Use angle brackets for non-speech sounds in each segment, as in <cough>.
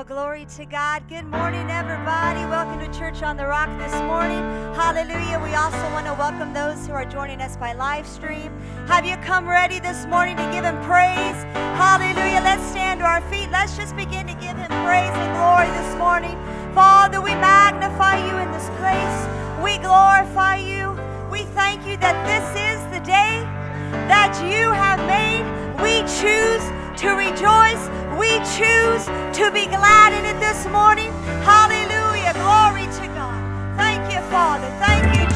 Well, glory to God. Good morning, everybody. Welcome to Church on the Rock this morning. Hallelujah. We also want to welcome those who are joining us by live stream. Have you come ready this morning to give Him praise? Hallelujah. Let's stand to our feet. Let's just begin to give Him praise and glory this morning. Father, we magnify you in this place. We glorify you. We thank you that this is the day that you have made. We choose to rejoice we choose to be glad in it this morning. Hallelujah. Glory to God. Thank you, Father. Thank you,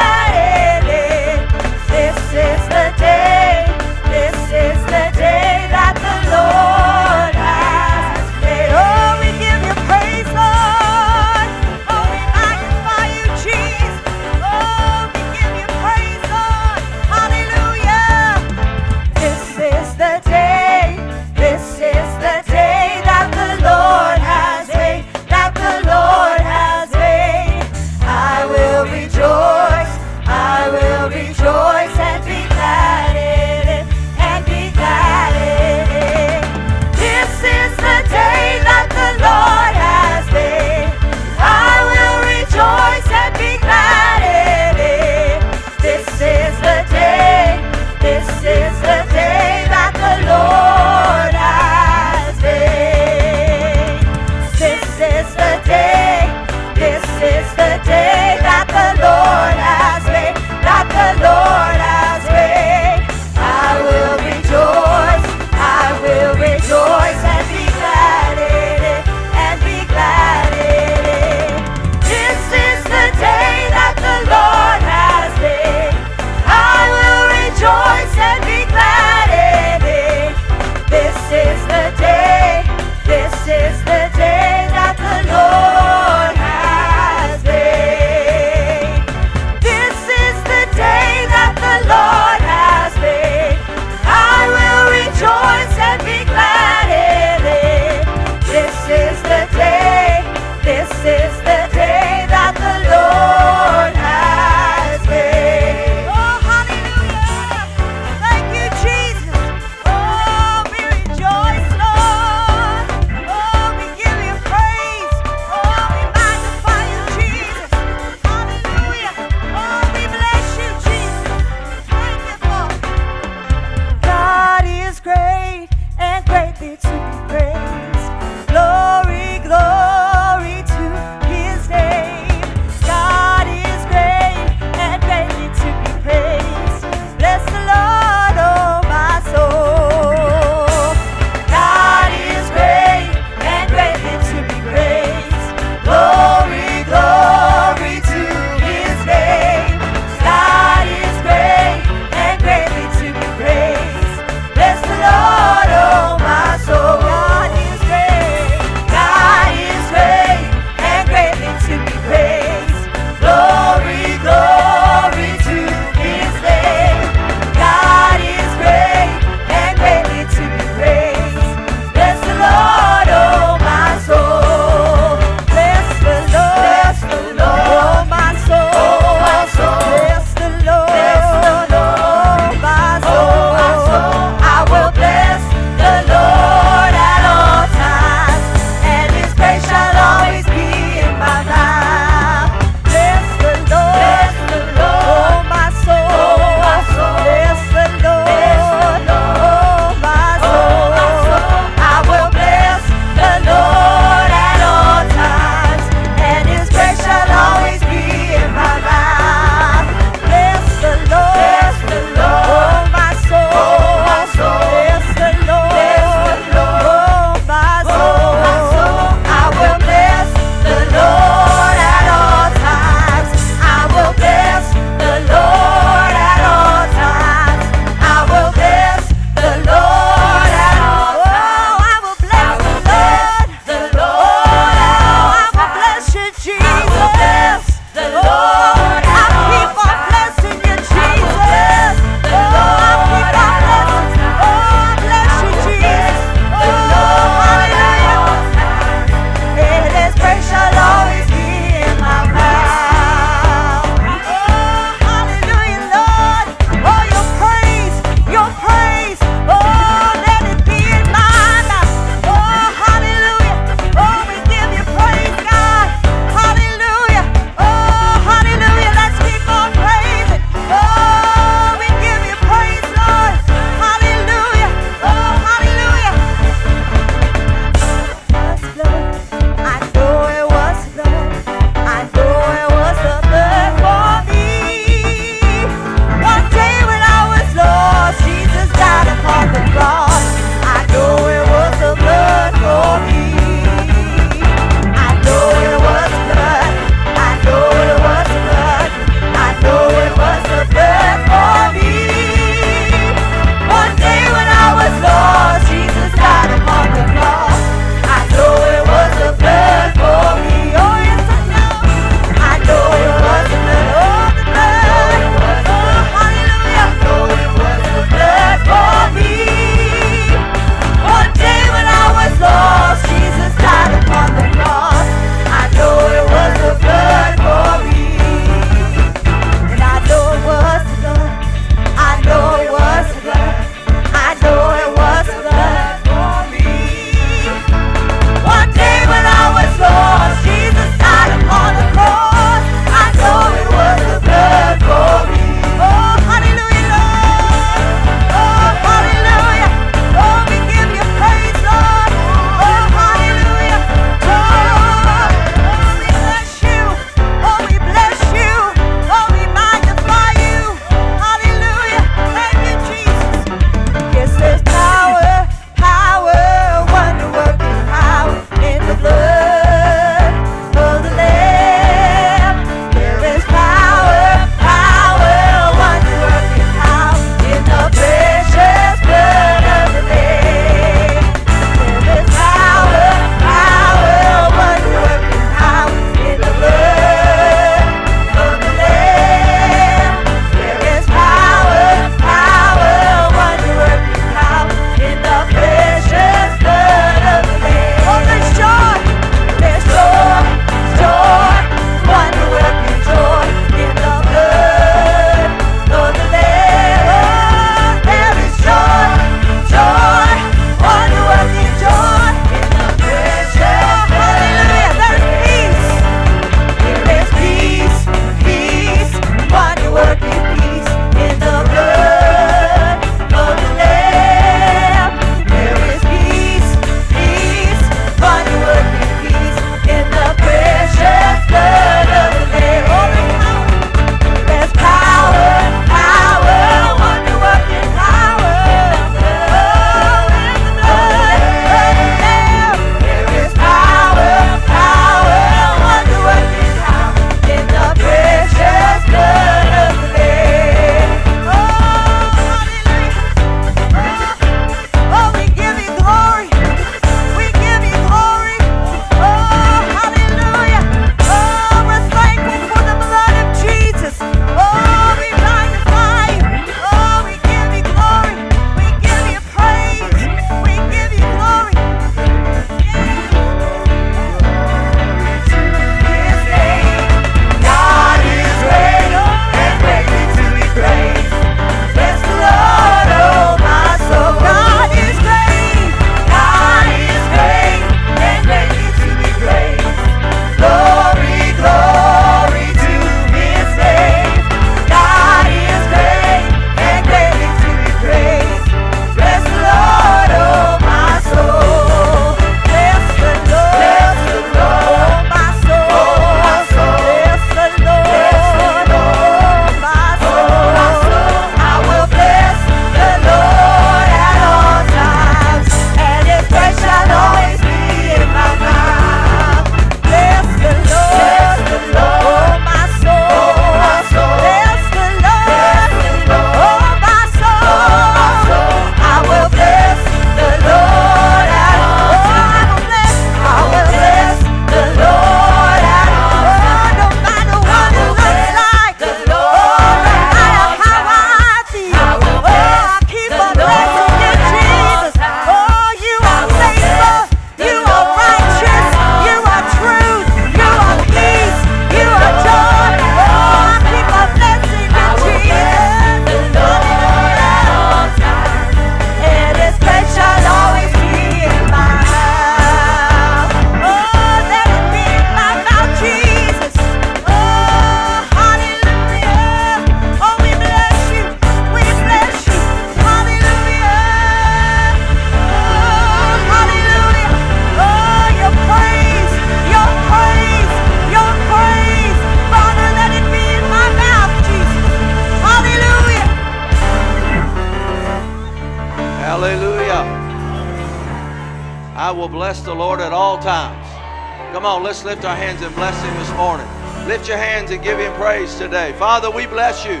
praise today. Father, we bless you.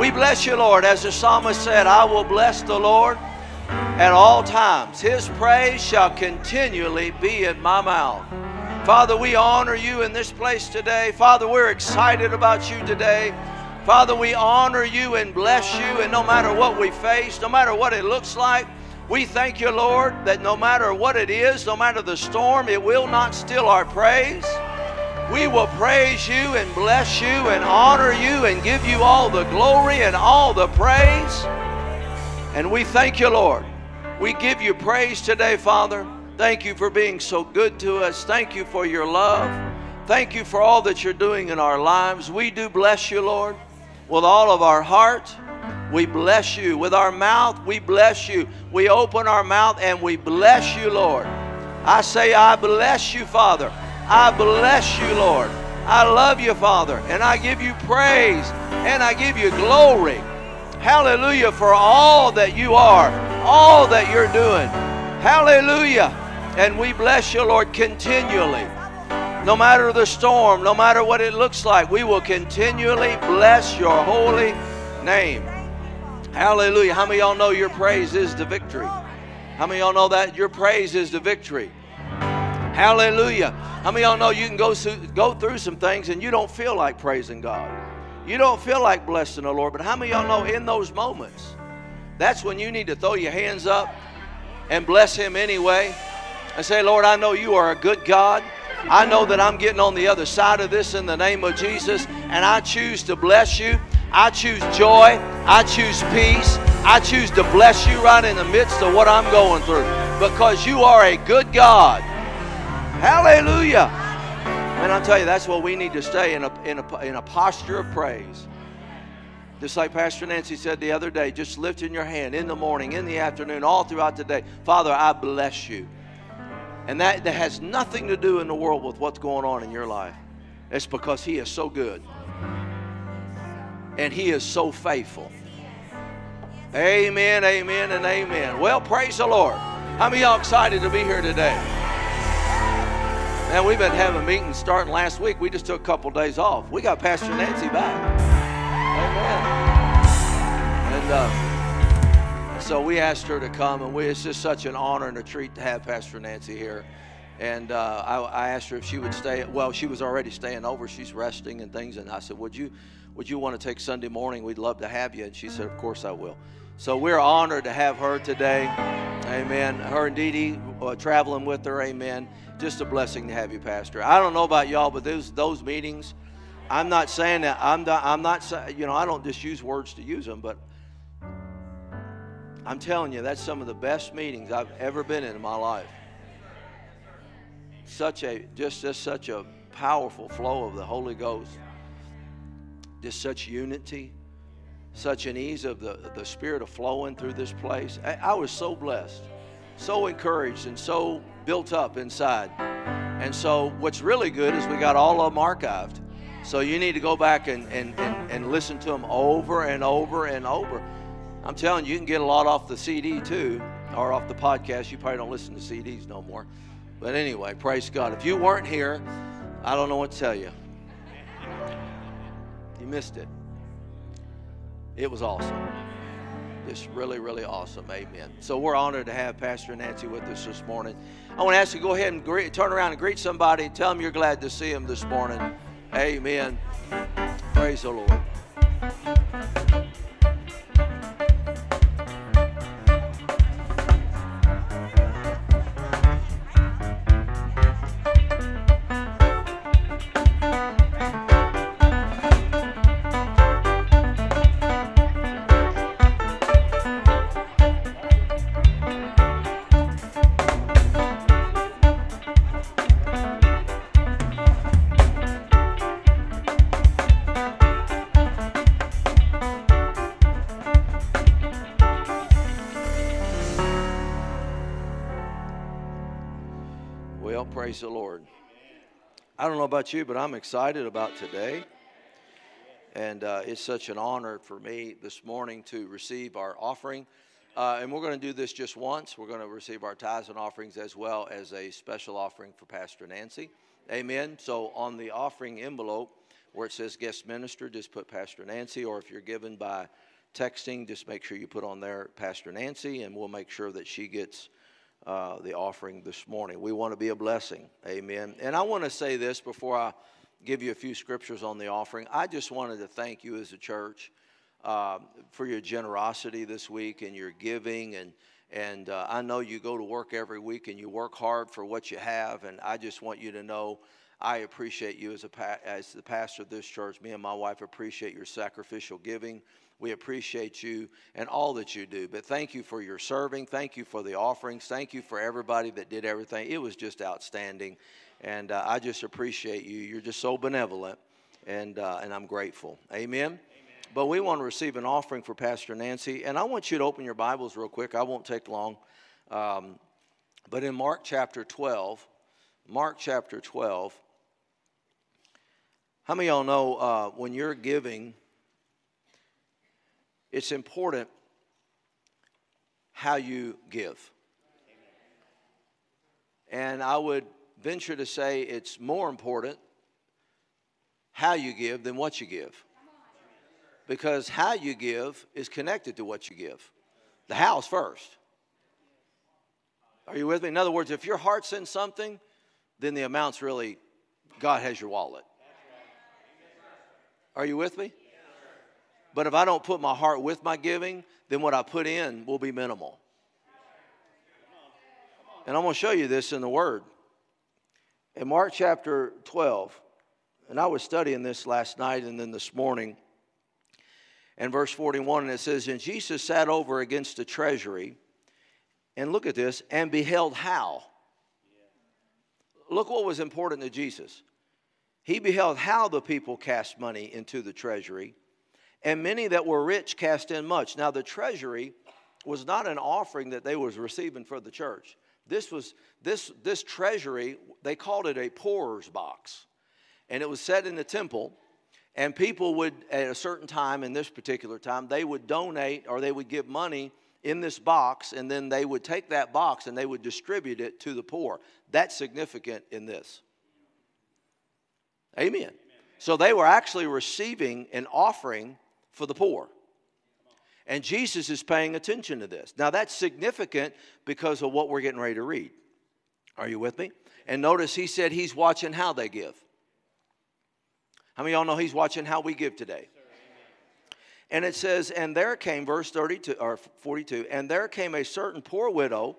We bless you, Lord. As the psalmist said, I will bless the Lord at all times. His praise shall continually be in my mouth. Father, we honor you in this place today. Father, we're excited about you today. Father, we honor you and bless you, and no matter what we face, no matter what it looks like, we thank you, Lord, that no matter what it is, no matter the storm, it will not steal our praise. We will praise you and bless you and honor you and give you all the glory and all the praise. And we thank you, Lord. We give you praise today, Father. Thank you for being so good to us. Thank you for your love. Thank you for all that you're doing in our lives. We do bless you, Lord, with all of our heart. We bless you. With our mouth, we bless you. We open our mouth and we bless you, Lord. I say, I bless you, Father. I bless you, Lord. I love you, Father, and I give you praise and I give you glory. Hallelujah for all that you are, all that you're doing. Hallelujah. And we bless you, Lord, continually. No matter the storm, no matter what it looks like, we will continually bless your holy name. Hallelujah. How many y'all know your praise is the victory? How many y'all know that your praise is the victory? Hallelujah. How many of y'all know you can go through, go through some things and you don't feel like praising God? You don't feel like blessing the Lord, but how many of y'all know in those moments, that's when you need to throw your hands up and bless Him anyway and say, Lord, I know you are a good God. I know that I'm getting on the other side of this in the name of Jesus, and I choose to bless you. I choose joy. I choose peace. I choose to bless you right in the midst of what I'm going through because you are a good God. Hallelujah. And I'll tell you, that's what we need to stay in a, in a, in a posture of praise. Just like Pastor Nancy said the other day, just lifting your hand in the morning, in the afternoon, all throughout the day. Father, I bless you. And that, that has nothing to do in the world with what's going on in your life. It's because He is so good. And He is so faithful. Amen, amen, and amen. Well, praise the Lord. How many y'all excited to be here today? Man, we've been having meetings starting last week. We just took a couple days off. We got Pastor Nancy back. Amen. And uh, so we asked her to come, and we, it's just such an honor and a treat to have Pastor Nancy here. And uh, I, I asked her if she would stay. Well, she was already staying over. She's resting and things. And I said, "Would you, would you want to take Sunday morning? We'd love to have you." And she said, "Of course I will." So we're honored to have her today. Amen. Her and Dee Dee uh, traveling with her. Amen just a blessing to have you, Pastor. I don't know about y'all, but those those meetings, I'm not saying that I'm not, I'm not you know I don't just use words to use them, but I'm telling you that's some of the best meetings I've ever been in in my life. Such a just just such a powerful flow of the Holy Ghost. Just such unity, such an ease of the the Spirit of flowing through this place. I, I was so blessed, so encouraged, and so built up inside. And so, what's really good is we got all of them archived. So, you need to go back and, and, and, and listen to them over and over and over. I'm telling you, you can get a lot off the CD too, or off the podcast. You probably don't listen to CDs no more. But anyway, praise God. If you weren't here, I don't know what to tell you. You missed it. It was awesome. Just really, really awesome. Amen. So we're honored to have Pastor Nancy with us this morning. I want to ask you to go ahead and greet, turn around and greet somebody. Tell them you're glad to see them this morning. Amen. Praise the Lord. I don't know about you, but I'm excited about today. And uh, it's such an honor for me this morning to receive our offering Uh, and we're going to do this just once. We're going to receive our tithes and offerings as well as a special offering for Pastor Nancy. Amen. So on the offering envelope where it says guest minister, just put Pastor Nancy. Or if you're given by texting, just make sure you put on there Pastor Nancy, and we'll make sure that she gets uh, the offering this morning. We want to be a blessing. Amen. And I want to say this before I give you a few scriptures on the offering. I just wanted to thank you as a church uh, for your generosity this week and your giving. And, and uh, I know you go to work every week and you work hard for what you have. And I just want you to know I appreciate you as, a pa- as the pastor of this church. Me and my wife appreciate your sacrificial giving. We appreciate you and all that you do. But thank you for your serving. Thank you for the offerings. Thank you for everybody that did everything. It was just outstanding. And uh, I just appreciate you. You're just so benevolent. And, uh, and I'm grateful. Amen. But we want to receive an offering for Pastor Nancy. And I want you to open your Bibles real quick. I won't take long. Um, but in Mark chapter 12, Mark chapter 12, how many of y'all know uh, when you're giving, it's important how you give? And I would venture to say it's more important how you give than what you give because how you give is connected to what you give. The house first. Are you with me? In other words, if your heart's in something, then the amount's really, God has your wallet. Are you with me? But if I don't put my heart with my giving, then what I put in will be minimal. And I'm going to show you this in the Word. In Mark chapter 12, and I was studying this last night and then this morning and verse 41, and it says, And Jesus sat over against the treasury, and look at this, and beheld how. Look what was important to Jesus. He beheld how the people cast money into the treasury, and many that were rich cast in much. Now, the treasury was not an offering that they was receiving for the church. This was this this treasury, they called it a pourer's box. And it was set in the temple and people would, at a certain time, in this particular time, they would donate or they would give money in this box, and then they would take that box and they would distribute it to the poor. That's significant in this. Amen. So they were actually receiving an offering for the poor. And Jesus is paying attention to this. Now, that's significant because of what we're getting ready to read. Are you with me? And notice he said he's watching how they give. How many of y'all know he's watching how we give today? And it says, and there came, verse 32 or 42, and there came a certain poor widow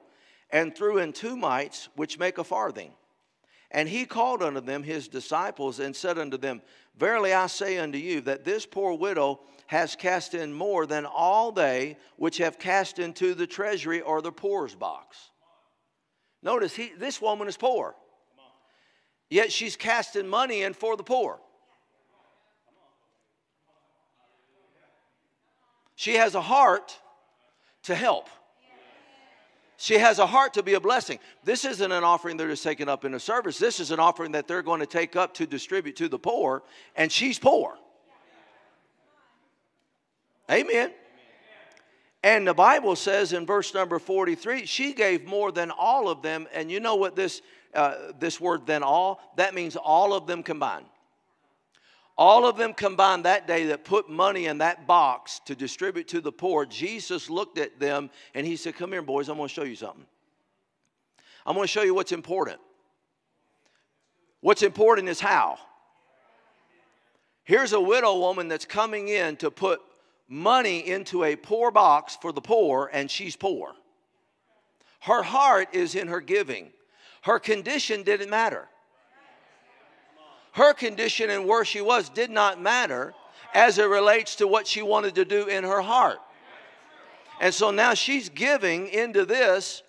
and threw in two mites, which make a farthing. And he called unto them his disciples and said unto them, Verily I say unto you, that this poor widow has cast in more than all they which have cast into the treasury or the poor's box. Notice, he, this woman is poor, yet she's casting money in for the poor. She has a heart to help. She has a heart to be a blessing. This isn't an offering they're just taking up in a service. This is an offering that they're going to take up to distribute to the poor, and she's poor. Amen. And the Bible says in verse number 43, she gave more than all of them. And you know what this, uh, this word, than all, that means all of them combined. All of them combined that day that put money in that box to distribute to the poor. Jesus looked at them and he said, Come here, boys, I'm going to show you something. I'm going to show you what's important. What's important is how. Here's a widow woman that's coming in to put money into a poor box for the poor, and she's poor. Her heart is in her giving. Her condition didn't matter her condition and where she was did not matter as it relates to what she wanted to do in her heart. And so now she's giving into this.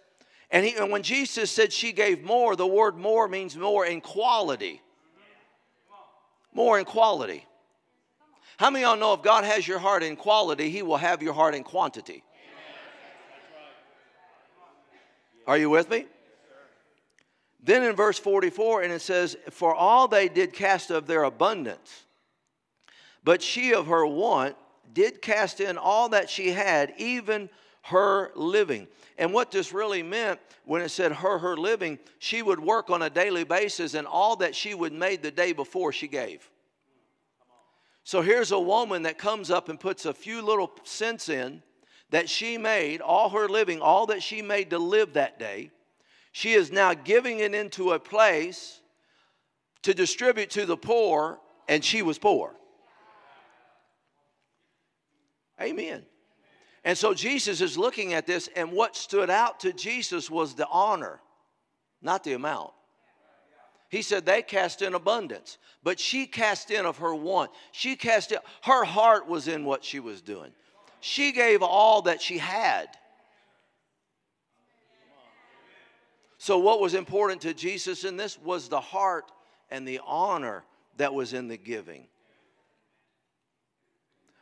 And, he, and when Jesus said she gave more, the word more means more in quality. More in quality. How many of y'all know if God has your heart in quality, He will have your heart in quantity? Are you with me? Then in verse 44, and it says, For all they did cast of their abundance, but she of her want did cast in all that she had, even her living. And what this really meant when it said her, her living, she would work on a daily basis, and all that she would made the day before she gave. So here's a woman that comes up and puts a few little cents in that she made, all her living, all that she made to live that day. She is now giving it into a place to distribute to the poor, and she was poor. Amen. And so Jesus is looking at this, and what stood out to Jesus was the honor, not the amount. He said they cast in abundance, but she cast in of her want. She cast in, her heart was in what she was doing. She gave all that she had. So, what was important to Jesus in this was the heart and the honor that was in the giving.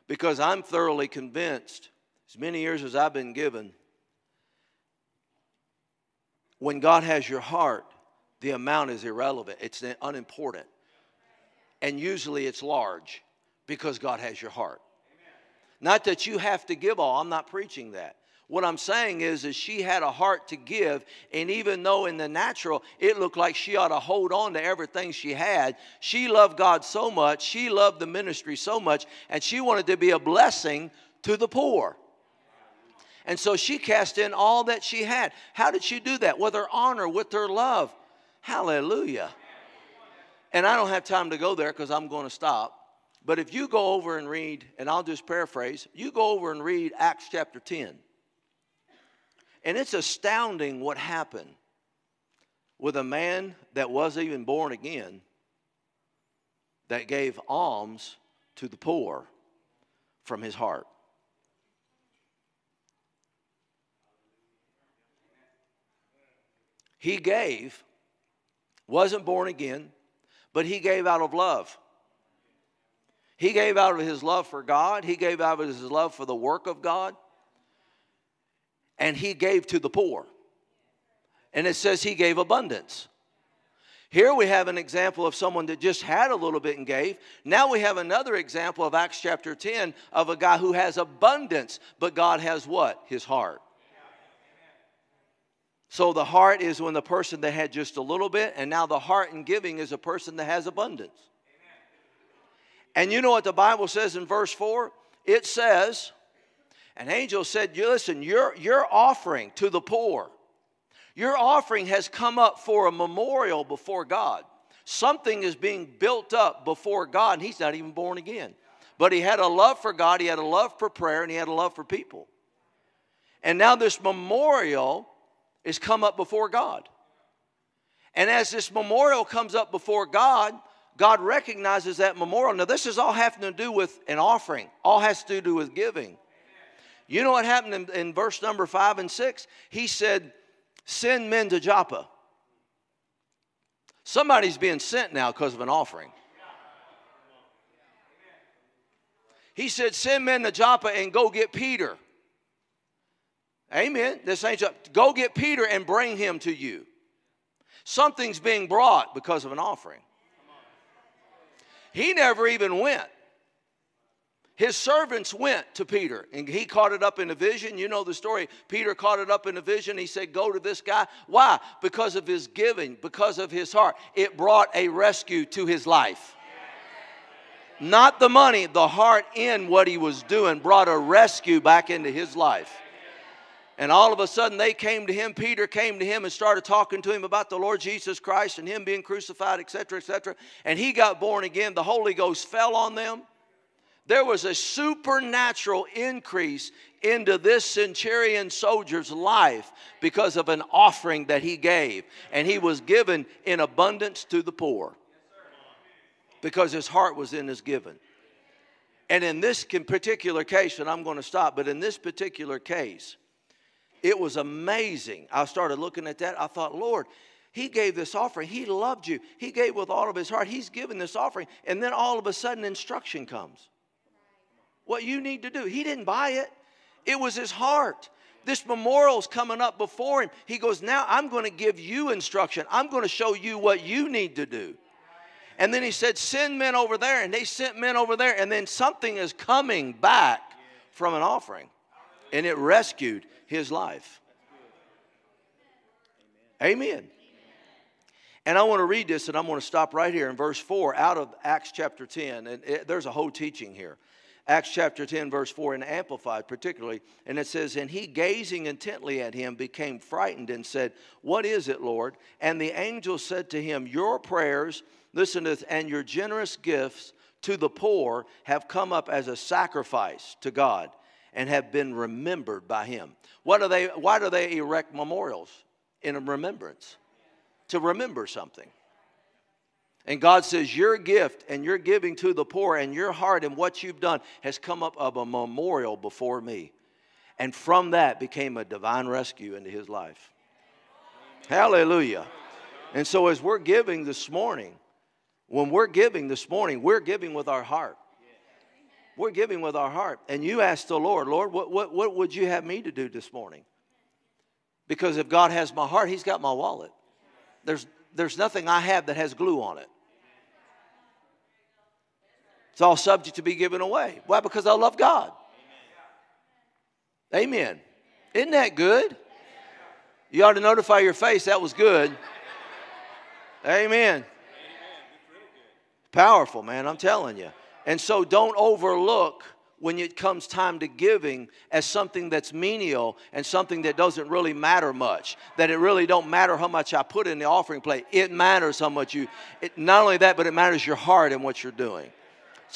Because I'm thoroughly convinced, as many years as I've been given, when God has your heart, the amount is irrelevant, it's unimportant. And usually it's large because God has your heart. Not that you have to give all, I'm not preaching that. What I'm saying is, is she had a heart to give, and even though in the natural it looked like she ought to hold on to everything she had, she loved God so much, she loved the ministry so much, and she wanted to be a blessing to the poor. And so she cast in all that she had. How did she do that? With her honor, with her love. Hallelujah. And I don't have time to go there because I'm going to stop. But if you go over and read, and I'll just paraphrase, you go over and read Acts chapter 10. And it's astounding what happened with a man that wasn't even born again that gave alms to the poor from his heart. He gave, wasn't born again, but he gave out of love. He gave out of his love for God, he gave out of his love for the work of God, and he gave to the poor. And it says he gave abundance. Here we have an example of someone that just had a little bit and gave. Now we have another example of Acts chapter 10 of a guy who has abundance, but God has what? His heart. So the heart is when the person that had just a little bit, and now the heart in giving is a person that has abundance. And you know what the Bible says in verse 4? It says, An angel said, Listen, your, your offering to the poor, your offering has come up for a memorial before God. Something is being built up before God, and he's not even born again. But he had a love for God, he had a love for prayer, and he had a love for people. And now this memorial is come up before God. And as this memorial comes up before God, God recognizes that memorial. Now, this is all having to do with an offering, all has to do with giving. You know what happened in, in verse number five and six? He said, Send men to Joppa. Somebody's being sent now because of an offering. He said, Send men to Joppa and go get Peter. Amen. This ain't go get Peter and bring him to you. Something's being brought because of an offering. He never even went. His servants went to Peter and he caught it up in a vision. You know the story. Peter caught it up in a vision. He said, Go to this guy. Why? Because of his giving, because of his heart. It brought a rescue to his life. Not the money, the heart in what he was doing brought a rescue back into his life. And all of a sudden, they came to him. Peter came to him and started talking to him about the Lord Jesus Christ and him being crucified, etc., etc. And he got born again. The Holy Ghost fell on them. There was a supernatural increase into this centurion soldier's life because of an offering that he gave. And he was given in abundance to the poor because his heart was in his giving. And in this particular case, and I'm going to stop, but in this particular case, it was amazing. I started looking at that. I thought, Lord, he gave this offering. He loved you. He gave with all of his heart. He's given this offering. And then all of a sudden, instruction comes. What you need to do. He didn't buy it, it was his heart. This memorial's coming up before him. He goes, Now I'm going to give you instruction. I'm going to show you what you need to do. And then he said, Send men over there. And they sent men over there. And then something is coming back from an offering. And it rescued his life. Amen. And I want to read this, and I'm going to stop right here in verse 4 out of Acts chapter 10. And it, there's a whole teaching here. Acts chapter 10, verse 4, and Amplified particularly. And it says, And he, gazing intently at him, became frightened and said, What is it, Lord? And the angel said to him, Your prayers, listen to this, and your generous gifts to the poor have come up as a sacrifice to God and have been remembered by him. What do they, why do they erect memorials? In remembrance to remember something. And God says, Your gift and your giving to the poor and your heart and what you've done has come up of a memorial before me. And from that became a divine rescue into his life. Hallelujah. And so, as we're giving this morning, when we're giving this morning, we're giving with our heart. We're giving with our heart. And you ask the Lord, Lord, what, what, what would you have me to do this morning? Because if God has my heart, He's got my wallet. There's, there's nothing I have that has glue on it. It's all subject to be given away. Why? Because I love God. Amen. Isn't that good? You ought to notify your face that was good. Amen. Powerful, man, I'm telling you. And so don't overlook when it comes time to giving as something that's menial and something that doesn't really matter much that it really don't matter how much i put in the offering plate it matters how much you it, not only that but it matters your heart and what you're doing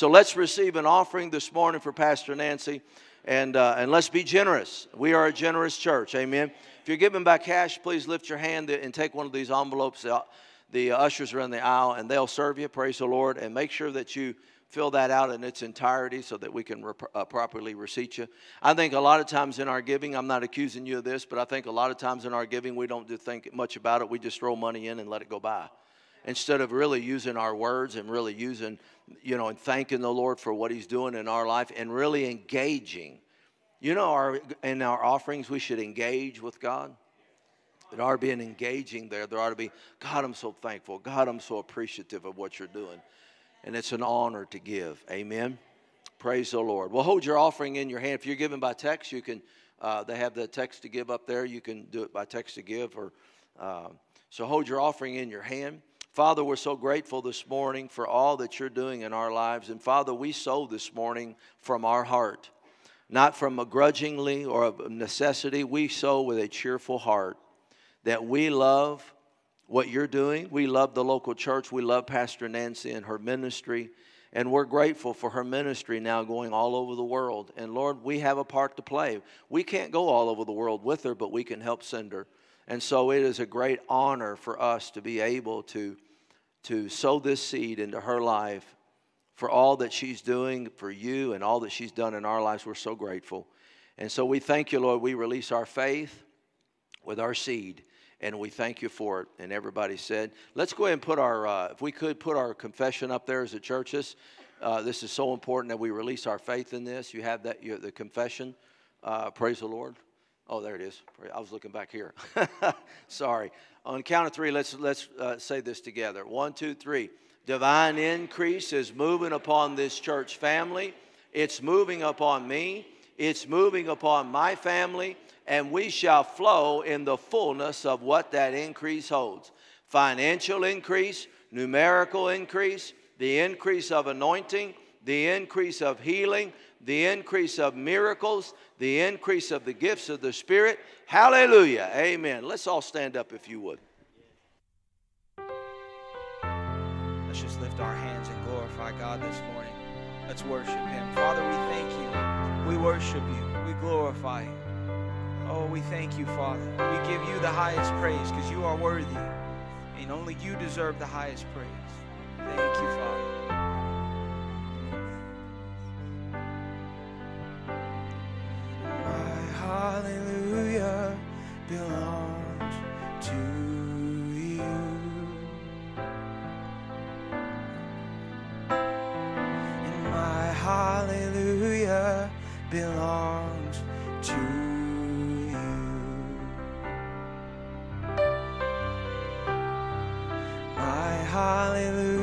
so let's receive an offering this morning for pastor nancy and, uh, and let's be generous we are a generous church amen if you're giving by cash please lift your hand and take one of these envelopes the, ushers are in the aisle and they'll serve you praise the lord and make sure that you fill that out in its entirety so that we can rep- uh, properly receipt you. I think a lot of times in our giving, I'm not accusing you of this, but I think a lot of times in our giving, we don't think much about it. We just throw money in and let it go by. Instead of really using our words and really using, you know, and thanking the Lord for what He's doing in our life and really engaging. You know, our, in our offerings, we should engage with God. There ought to be an engaging there. There ought to be, God, I'm so thankful. God, I'm so appreciative of what you're doing and it's an honor to give. Amen. Praise the Lord. Well, hold your offering in your hand. If you're giving by text, you can. Uh, they have the text to give up there. You can do it by text to give, or uh, so hold your offering in your hand. Father, we're so grateful this morning for all that you're doing in our lives, and Father, we sow this morning from our heart, not from a grudgingly or a necessity. We sow with a cheerful heart that we love what you're doing. We love the local church. We love Pastor Nancy and her ministry. And we're grateful for her ministry now going all over the world. And Lord, we have a part to play. We can't go all over the world with her, but we can help send her. And so it is a great honor for us to be able to, to sow this seed into her life for all that she's doing for you and all that she's done in our lives. We're so grateful. And so we thank you, Lord. We release our faith with our seed and we thank you for it. And everybody said, let's go ahead and put our, uh, if we could put our confession up there as a church. This, uh, this is so important that we release our faith in this. You have that, you the confession. Uh, praise the Lord. Oh, there it is. I was looking back here. <laughs> Sorry. On count of three, let's let's uh, say this together. One, two, three. Divine increase is moving upon this church family. It's moving upon me. It's moving upon my family and we shall flow in the fullness of what that increase holds financial increase, numerical increase, the increase of anointing, the increase of healing, the increase of miracles, the increase of the gifts of the Spirit. Hallelujah. Amen. Let's all stand up if you would. Let's just lift our hands and glorify God this morning. Let's worship Him. Father, we thank you. We worship you. We glorify you. Oh, we thank you, Father. We give you the highest praise because you are worthy. And only you deserve the highest praise. Thank you, Father. Hallelujah belongs to you. And my hallelujah belongs to you. My hallelujah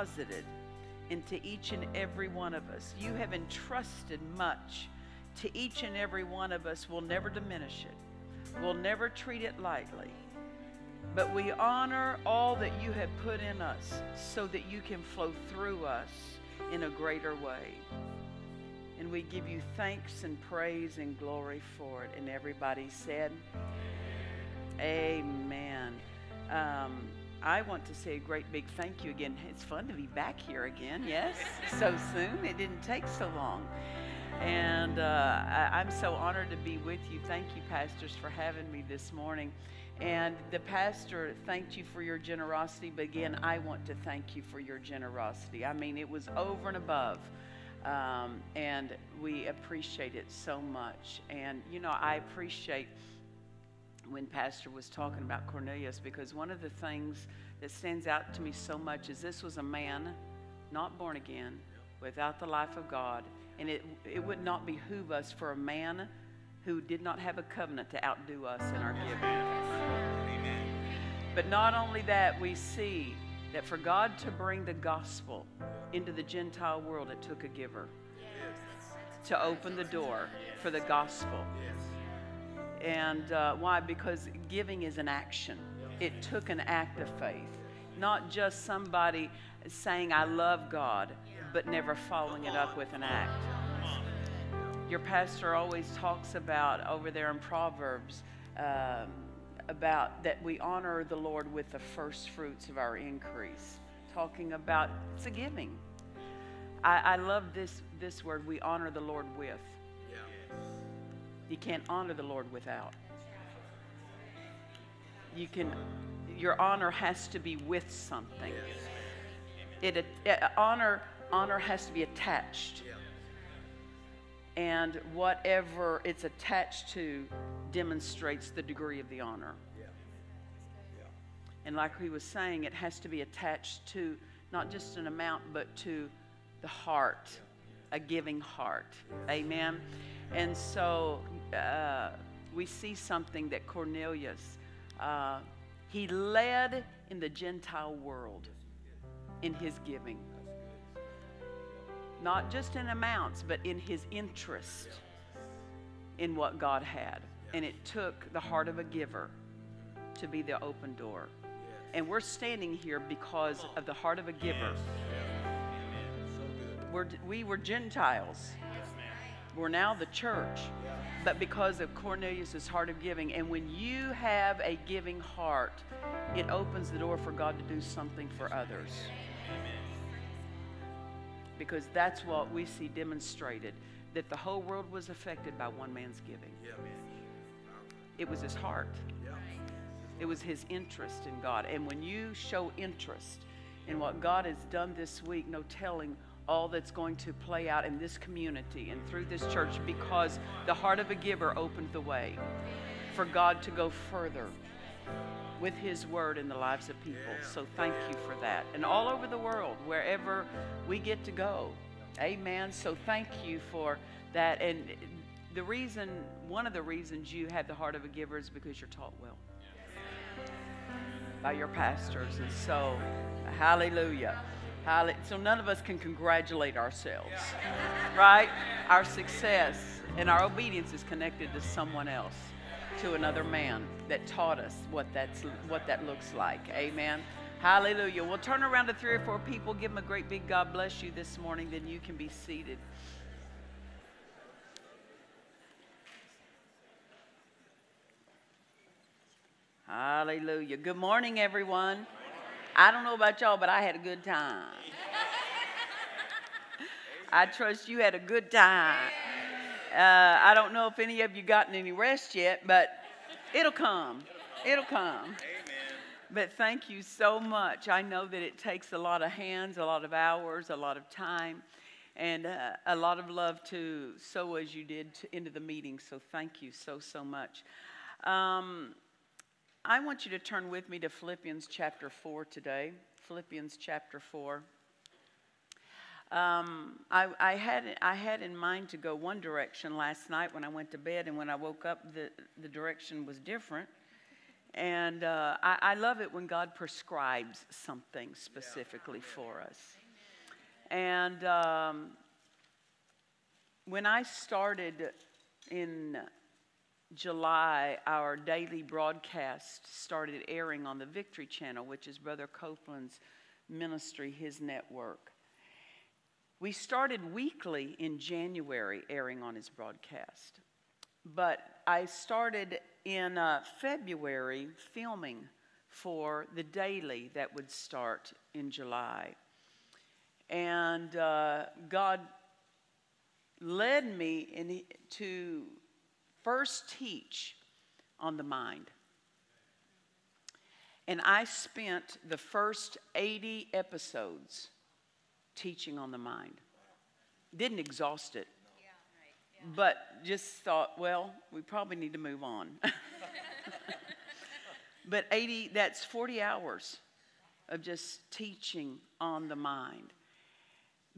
deposited into each and every one of us. You have entrusted much to each and every one of us. We'll never diminish it, we'll never treat it lightly. But we honor all that you have put in us so that you can flow through us in a greater way. And we give you thanks and praise and glory for it. And everybody said, Amen. Um, I want to say a great big thank you again. It's fun to be back here again, yes? <laughs> so soon. It didn't take so long. And uh, I, I'm so honored to be with you. Thank you, pastors, for having me this morning. And the pastor thanked you for your generosity, but again, I want to thank you for your generosity. I mean, it was over and above. Um, and we appreciate it so much. And, you know, I appreciate when Pastor was talking about Cornelius because one of the things that stands out to me so much is this was a man not born again, without the life of God, and it, it would not behoove us for a man who did not have a covenant to outdo us in our giving. But not only that, we see that for God to bring the gospel into the Gentile world, it took a giver to open the door for the gospel. And uh, why? Because giving is an action. It took an act of faith, not just somebody saying, I love God, but never following it up with an act. Your pastor always talks about over there in Proverbs um, about that we honor the Lord with the first fruits of our increase, talking about it's a giving. I, I love this, this word, we honor the Lord with. You can't honor the Lord without. you can, your honor has to be with something. It, uh, honor, honor has to be attached. And whatever it's attached to demonstrates the degree of the honor. And like he was saying, it has to be attached to not just an amount, but to the heart, a giving heart. Amen. And so uh, we see something that Cornelius, uh, he led in the Gentile world in his giving. Not just in amounts, but in his interest in what God had. And it took the heart of a giver to be the open door. And we're standing here because of the heart of a giver. We're, we were Gentiles. We're now the church. But because of Cornelius' heart of giving, and when you have a giving heart, it opens the door for God to do something for others. Because that's what we see demonstrated that the whole world was affected by one man's giving. It was his heart. It was his interest in God. And when you show interest in what God has done this week, no telling all that's going to play out in this community and through this church because the heart of a giver opened the way for God to go further with his word in the lives of people. So thank you for that. And all over the world, wherever we get to go. Amen. So thank you for that. And the reason, one of the reasons you have the heart of a giver is because you're taught well by your pastors. And so, hallelujah. Hallelujah. So none of us can congratulate ourselves, <laughs> right? Our success and our obedience is connected to someone else, to another man that taught us what that's what that looks like. Amen. Hallelujah. We'll turn around to three or four people, give them a great big God bless you this morning, then you can be seated. Hallelujah. Good morning, everyone. I don't know about y'all, but I had a good time. I trust you had a good time. Uh, I don't know if any of you gotten any rest yet, but it'll come. It'll come. Amen. But thank you so much. I know that it takes a lot of hands, a lot of hours, a lot of time, and uh, a lot of love to sow as you did to, into the meeting. So thank you so, so much. Um, I want you to turn with me to Philippians chapter 4 today. Philippians chapter 4. Um, I, I, had, I had in mind to go one direction last night when I went to bed, and when I woke up, the, the direction was different. And uh, I, I, love it when God prescribes something specifically for us. And um, when I started in July, our daily broadcast started airing on the Victory Channel, which is Brother Copeland's ministry, his network. We started weekly in January airing on his broadcast. But I started in uh, February filming for the daily that would start in July. And uh, God led me in, to first teach on the mind. And I spent the first 80 episodes teaching on the mind. Didn't exhaust it, but just thought, well, we probably need to move on. <laughs> but 80, that's 40 hours of just teaching on the mind.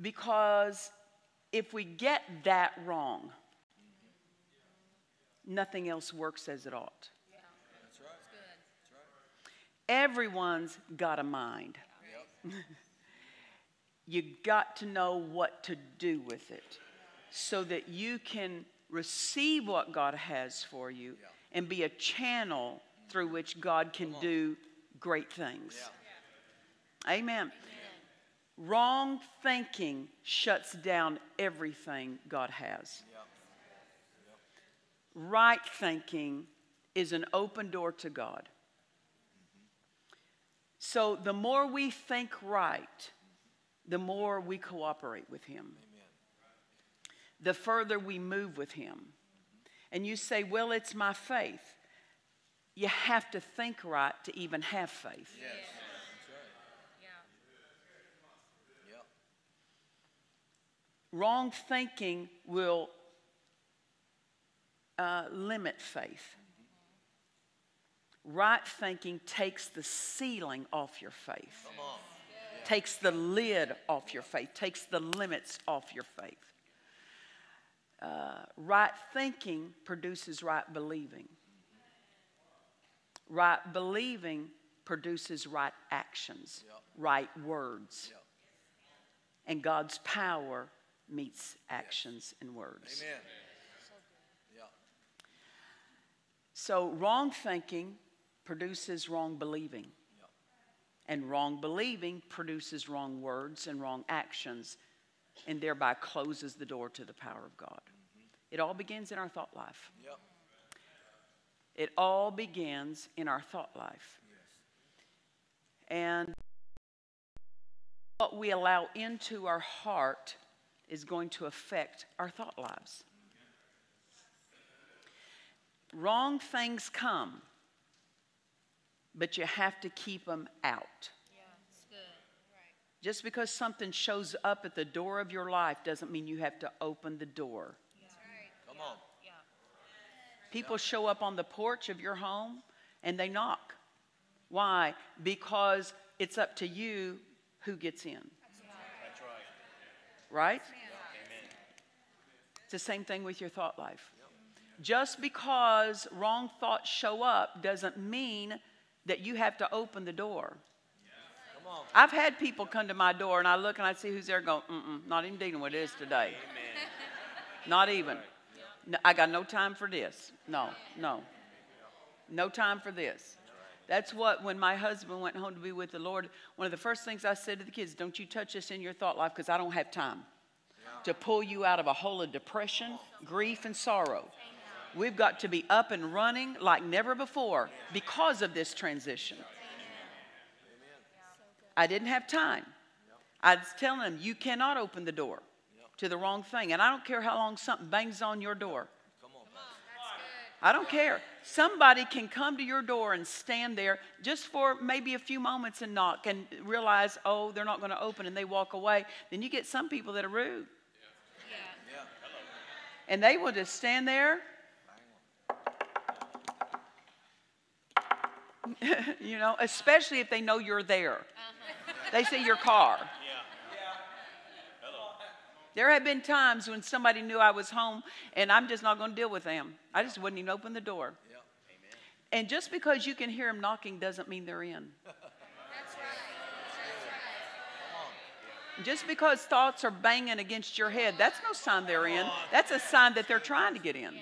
Because if we get that wrong, nothing else works as it ought. That's right. That's right. Everyone's got a mind. Yep. you got to know what to do with it so that you can receive what God has for you and be a channel through which God can do great things. Yeah. Amen. Amen. Wrong thinking shuts down everything God has. Right thinking is an open door to God. So the more we think right, the more we cooperate with Him. The further we move with Him. And you say, well, it's my faith. you have to think right to even have faith. Yes. Wrong thinking will uh, limit faith. Right thinking takes the ceiling off your faith, takes the lid off your faith, takes the limits off your faith. Uh, right thinking produces right believing. Right believing produces right actions, Yep. right words. Yep. And God's power meets actions and words. Amen. Yeah. So, wrong thinking produces wrong believing. Yep. And wrong believing produces wrong words and wrong actions, and thereby closes the door to the power of God. Mm-hmm. It all begins in our thought life. Yep. It all begins in our thought life. And what we allow into our heart is going to affect our thought lives. Wrong things come, but you have to keep them out. Yeah. Good. Right. Just because something shows up at the door of your life doesn't mean you have to open the door. Right. Come yeah. on. Yeah. People show up on the porch of your home and they knock. Why? Because it's up to you who gets in. That's right. Right? It's the same thing with your thought life. Just because wrong thoughts show up doesn't mean that you have to open the door. Come on. I've had people come to my door and I look and I see who's there going, mm-mm, not even dealing with this today. Not even. No, I got no time for this. No, no. No time for this. That's what, when my husband went home to be with the Lord, one of the first things I said to the kids, don't you touch this in your thought life because I don't have time to pull you out of a hole of depression, grief, and sorrow. We've got to be up and running like never before because of this transition. I didn't have time. I was telling them, you cannot open the door to the wrong thing. And I don't care how long something bangs on your door. I don't care. Somebody can come to your door and stand there just for maybe a few moments and knock and realize, oh, they're not going to open and they walk away. Then you get some people that are rude. Yeah. Yeah. And they will just stand there. <laughs> you know, especially if they know you're there. Uh-huh. They see your car. There have been times when somebody knew I was home and I'm just not going to deal with them. I just wouldn't even open the door. Yeah. And just because you can hear them knocking doesn't mean they're in. <laughs> That's right. Just because thoughts are banging against your head, that's no sign they're in. That's a sign that they're trying to get in.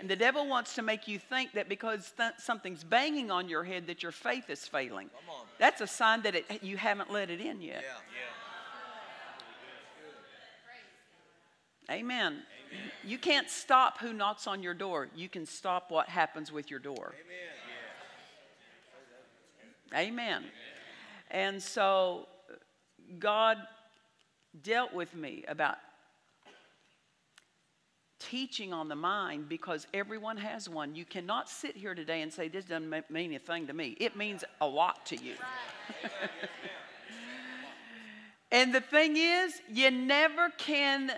And the devil wants to make you think that because th- something's banging on your head that your faith is failing. On. That's a sign that it, you haven't let it in yet. Yeah. Amen. You can't stop who knocks on your door. You can stop what happens with your door. Amen. Amen. And so God dealt with me about teaching on the mind because everyone has one. You cannot sit here today and say, This doesn't mean a thing to me. It means a lot to you. <laughs> and the thing is, you never can,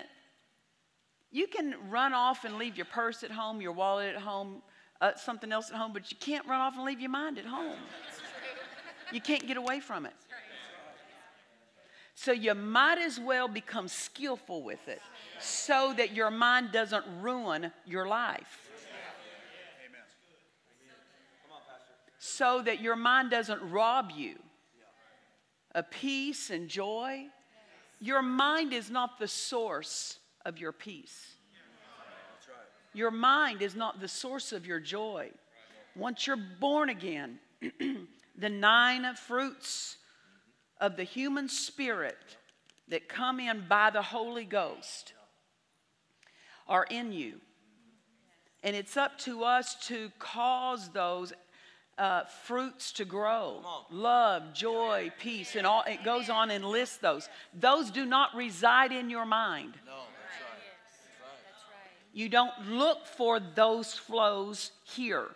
you can run off and leave your purse at home, your wallet at home, uh, something else at home, but you can't run off and leave your mind at home. You can't get away from it. So you might as well become skillful with it so that your mind doesn't ruin your life. So that your mind doesn't rob you of peace and joy. Your mind is not the source of your peace. Your mind is not the source of your joy. Once you're born again, <clears throat> the nine fruits of the human spirit that come in by the Holy Ghost are in you. And it's up to us to cause those uh, fruits to grow love, joy, peace, and all. It goes on and lists those. Those do not reside in your mind. No, that's right. That's right. You don't look for those flows here.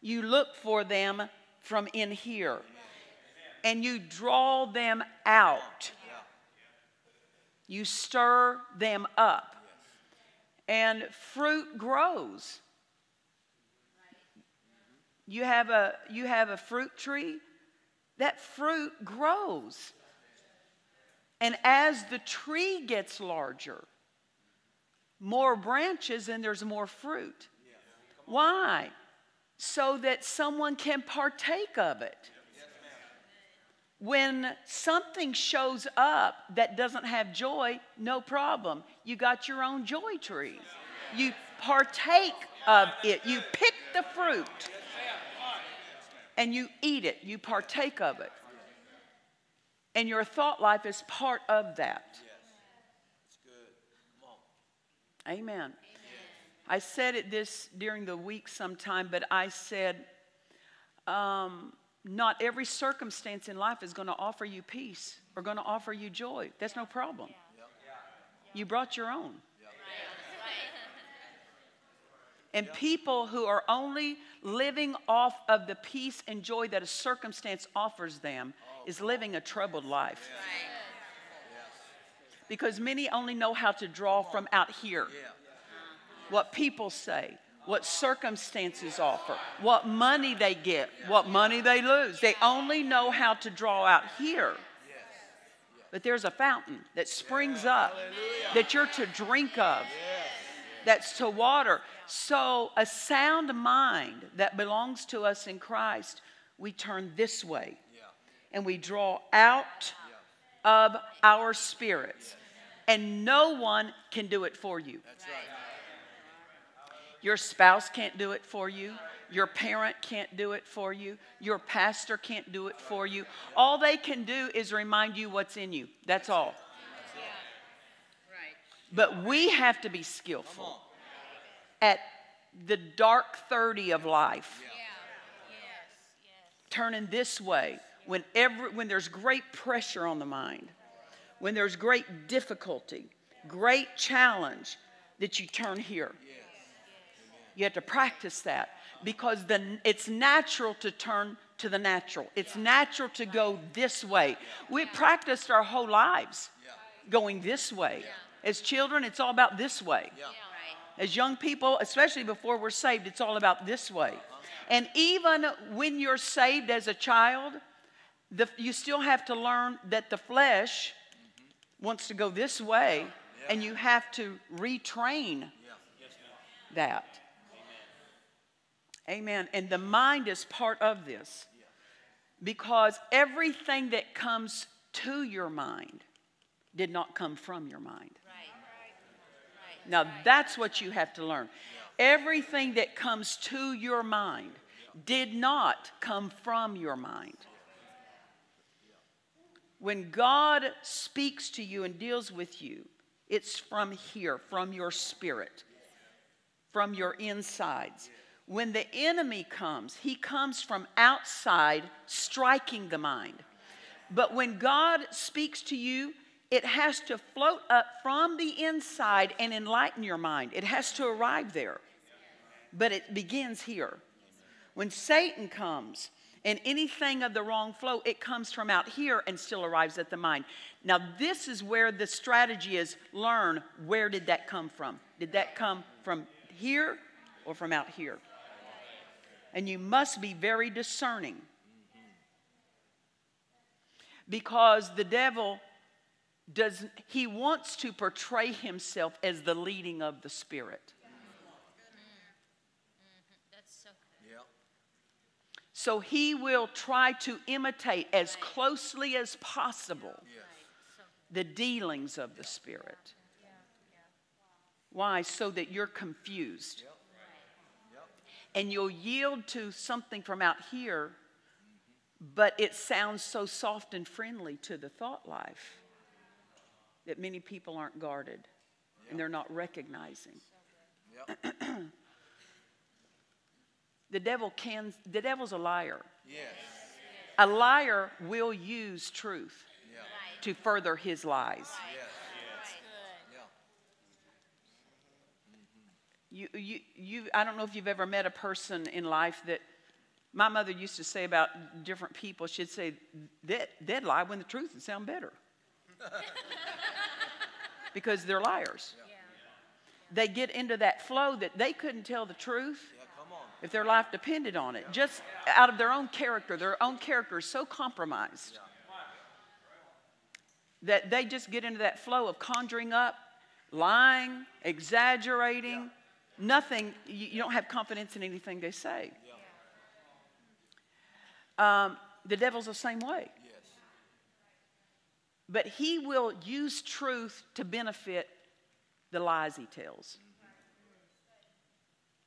You look for them from in here. And you draw them out. You stir them up. And fruit grows. You have a you have a fruit tree, that fruit grows. And as the tree gets larger, more branches and there's more fruit. Why? So that someone can partake of it. When something shows up that doesn't have joy, no problem. You got your own joy tree. You partake of it. You pick the fruit and you eat it. You partake of it. And your thought life is part of that. Amen. I said it this during the week sometime, but I said, um, not every circumstance in life is going to offer you peace or going to offer you joy. That's no problem. You brought your own. And people who are only living off of the peace and joy that a circumstance offers them is living a troubled life. Because many only know how to draw from out here. What people say, what circumstances offer, what money they get, what money they lose. They only know how to draw out here. But there's a fountain that springs up that you're to drink of, that's to water. So, a sound mind that belongs to us in Christ, we turn this way and we draw out of our spirits. And no one can do it for you. Your spouse can't do it for you. Your parent can't do it for you. Your pastor can't do it for you. All they can do is remind you what's in you. That's all. But we have to be skillful at the dark 30 of life, turning this way when, every, when there's great pressure on the mind, when there's great difficulty, great challenge, that you turn here. You have to practice that because the, it's natural to turn to the natural. It's natural to go this way. We practiced our whole lives going this way. As children, it's all about this way. Right. As young people, especially before we're saved, it's all about this way. And even when you're saved as a child, the, you still have to learn that the flesh wants to go this way, and you have to retrain that. Amen. And the mind is part of this because everything that comes to your mind did not come from your mind. Right. Right. Now, that's what you have to learn. Everything that comes to your mind did not come from your mind. When God speaks to you and deals with you, it's from here, from your spirit, from your insides. When the enemy comes, he comes from outside, striking the mind. But when God speaks to you, it has to float up from the inside and enlighten your mind. It has to arrive there. But it begins here. When Satan comes and anything of the wrong flow, it comes from out here and still arrives at the mind. Now, this is where the strategy is learn where did that come from? Did that come from here or from out here? And you must be very discerning. Because the devil does he wants to portray himself as the leading of the spirit. So he will try to imitate as closely as possible the dealings of the spirit. Why? So that you're confused. And you'll yield to something from out here, but it sounds so soft and friendly to the thought life that many people aren't guarded and they're not recognizing. <clears throat> the devil can the devil's a liar. Yes. A liar will use truth right. to further his lies. That's good. Yeah. You, you, you, I don't know if you've ever met a person in life that my mother used to say about different people. She'd say, they'd, they'd lie when the truth would sound better. <laughs> because they're liars. They get into that flow that they couldn't tell the truth if their life depended on it, just out of their own character. Their own character is so compromised that they just get into that flow of conjuring up, lying, exaggerating. Nothing, you, you don't have confidence in anything they say. Um, the devil's the same way. But he will use truth to benefit the lies he tells.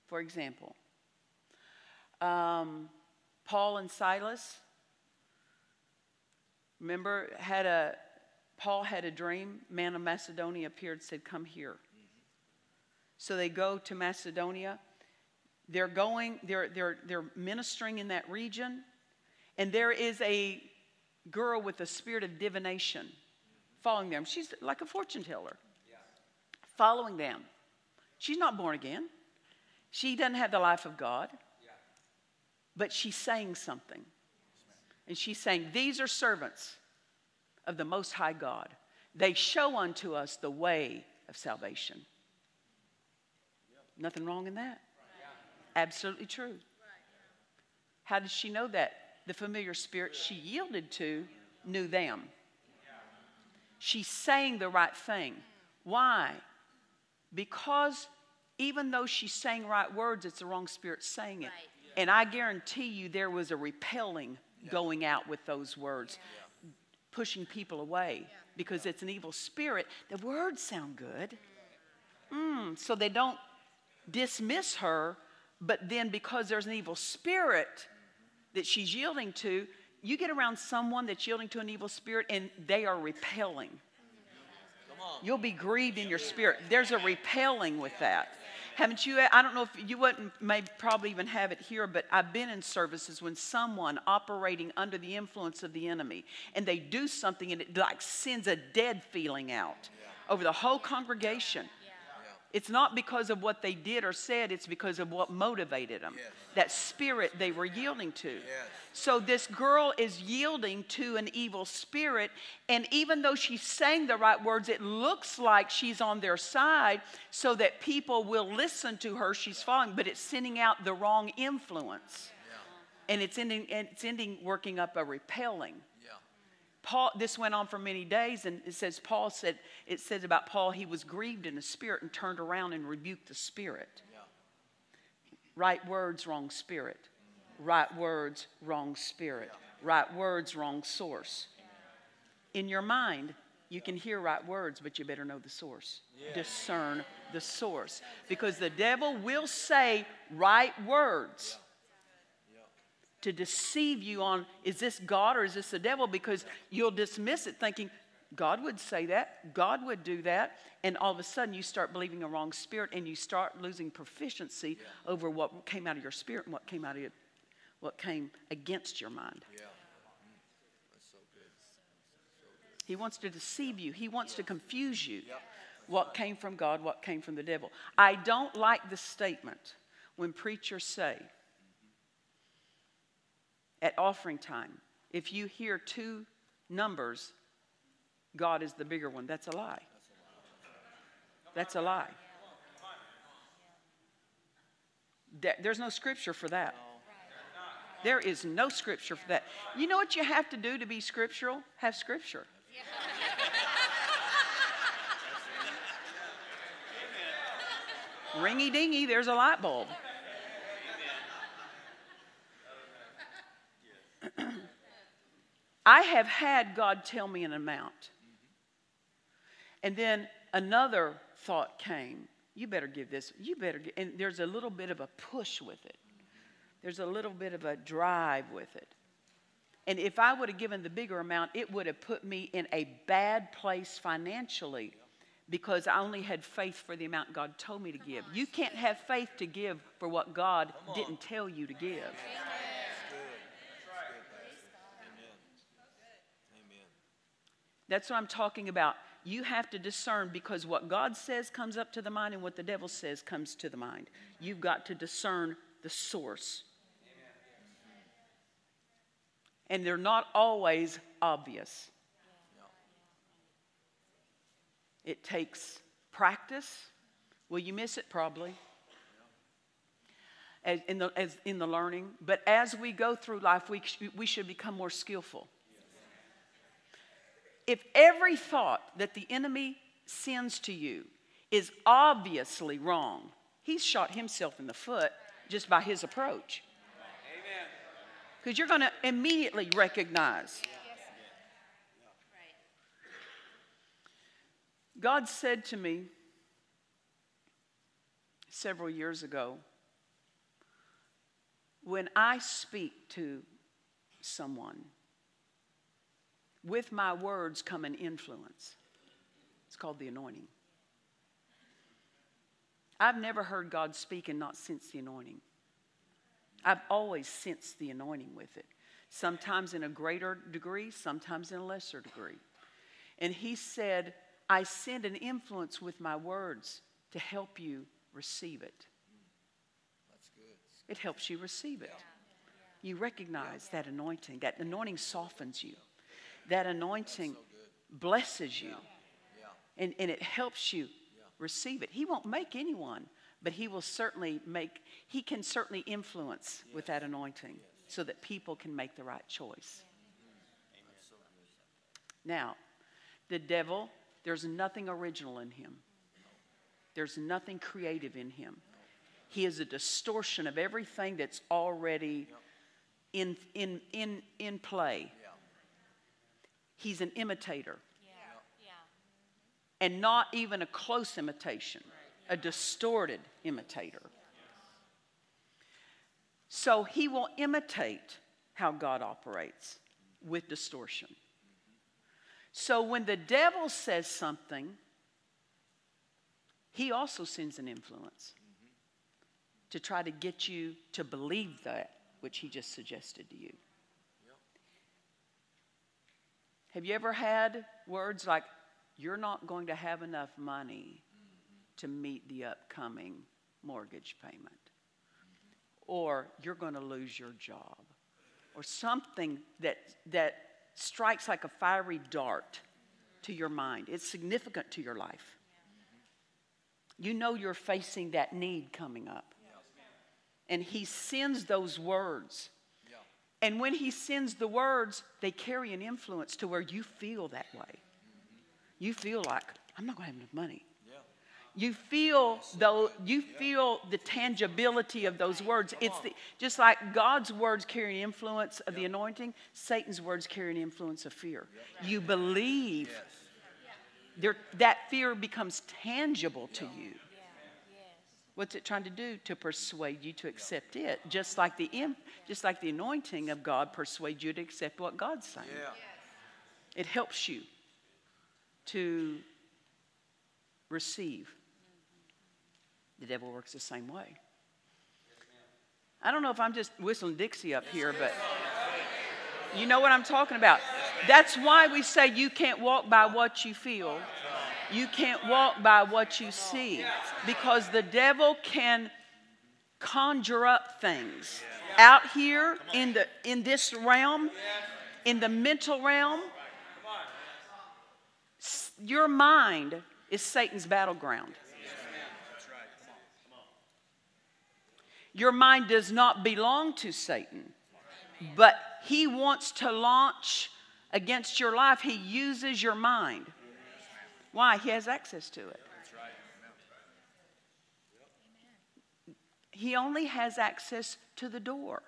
For example, um, Paul and Silas, remember, had a Paul had a dream. Man of Macedonia appeared, said, "Come here." So they go to Macedonia. They're going. They're they're they're ministering in that region, and there is a girl with a spirit of divination following them. She's like a fortune teller, following them. She's not born again. She doesn't have the life of God, but she's saying something. And she's saying, These are servants of the Most High God. They show unto us the way of salvation. Nothing wrong in that. Absolutely true. How did she know that? The familiar spirit she yielded to knew them. She's saying the right thing. Why? Because even though she's saying right words, it's the wrong spirit saying it. And I guarantee you there was a repelling going out with those words, pushing people away because it's an evil spirit. The words sound good. Mm, so they don't dismiss her, but then because there's an evil spirit that she's yielding to, you get around someone that's yielding to an evil spirit and they are repelling. You'll be grieved in your spirit. There's a repelling with that. Haven't you? I don't know if you wouldn't, may probably even have it here, but I've been in services when someone operating under the influence of the enemy and they do something and it like sends a dead feeling out over the whole congregation. It's not because of what they did or said, it's because of what motivated them. That spirit they were yielding to. So this girl is yielding to an evil spirit, and even though she's saying the right words, it looks like she's on their side so that people will listen to her. She's following, but it's sending out the wrong influence. And it's ending, it's ending working up a repelling. Paul, this went on for many days, and it says Paul said, it says about Paul, he was grieved in the spirit and turned around and rebuked the spirit. Yeah. Right words, wrong spirit. Right words, wrong spirit. Right words, wrong source. In your mind, you can hear right words, but you better know the source. Discern the source. Because the devil will say right words to deceive you on is this God or is this the devil? Because you'll dismiss it thinking, God would say that, God would do that, and all of a sudden you start believing a wrong spirit and you start losing proficiency over what came out of your spirit and what came out of your, what came against your mind. He wants to deceive you. He wants to confuse you. What came from God, what came from the devil. I don't like the statement when preachers say at offering time, if you hear two numbers, God is the bigger one. That's a lie. That's a lie. There's no scripture for that. There is no scripture for that. You know what you have to do to be scriptural? Have scripture. <laughs> Ringy dingy, there's a light bulb. I have had God tell me an amount. And then another thought came. You better give this. You better give. And there's a little bit of a push with it. There's a little bit of a drive with it. And if I would have given the bigger amount, it would have put me in a bad place financially because I only had faith for the amount God told me to give. You can't have faith to give for what God didn't tell you to give. That's what I'm talking about. you have to discern because what God says comes up to the mind and what the devil says comes to the mind. You've got to discern the source. And they're not always obvious. It takes practice. Will you miss it? Probably. As in, the, as in the learning. But as we go through life, we, we should become more skillful. If every thought that the enemy sends to you is obviously wrong, he's shot himself in the foot just by his approach. Because you're going to immediately recognize. God said to me several years ago when I speak to someone, with my words come an influence. It's called the anointing. I've never heard God speak and not sense the anointing. I've always sensed the anointing with it, sometimes in a greater degree, sometimes in a lesser degree. And He said, I send an influence with my words to help you receive it. That's good. It helps you receive it. You recognize that anointing. That anointing softens you. That anointing blesses you. Yeah. And, and it helps you receive it. He won't make anyone, but he will certainly make, he can certainly influence with that anointing so that people can make the right choice. Now, the devil, there's nothing original in him. There's nothing creative in him. He is a distortion of everything that's already in, in, in, in play. Yeah. He's an imitator, Yeah. Yeah. and not even a close imitation, a distorted imitator. So he will imitate how God operates with distortion. So when the devil says something, he also sends an influence to try to get you to believe that which he just suggested to you. Have you ever had words like, you're not going to have enough money to meet the upcoming mortgage payment? Or you're going to lose your job? Or something that, that strikes like a fiery dart to your mind. It's significant to your life. You know you're facing that need coming up. And he sends those words. And when he sends the words, they carry an influence to where you feel that way. You feel like, I'm not going to have enough money. You feel though you feel the tangibility of those words. It's the, just like God's words carry an influence of the anointing. Satan's words carry an influence of fear. You believe there, that fear becomes tangible to you. What's it trying to do? To persuade you to accept it, just like the just like the anointing of God persuades you to accept what God's saying. Yeah. It helps you to receive. The devil works the same way. I don't know if I'm just whistling Dixie up here, but you know what I'm talking about. That's why we say you can't walk by what you feel. You can't walk by what you see because the devil can conjure up things out here in the in this realm in the mental realm your mind is Satan's battleground. Your mind does not belong to Satan, but he wants to launch against your life. He uses your mind. Why? He has access to it. He only has access to the door.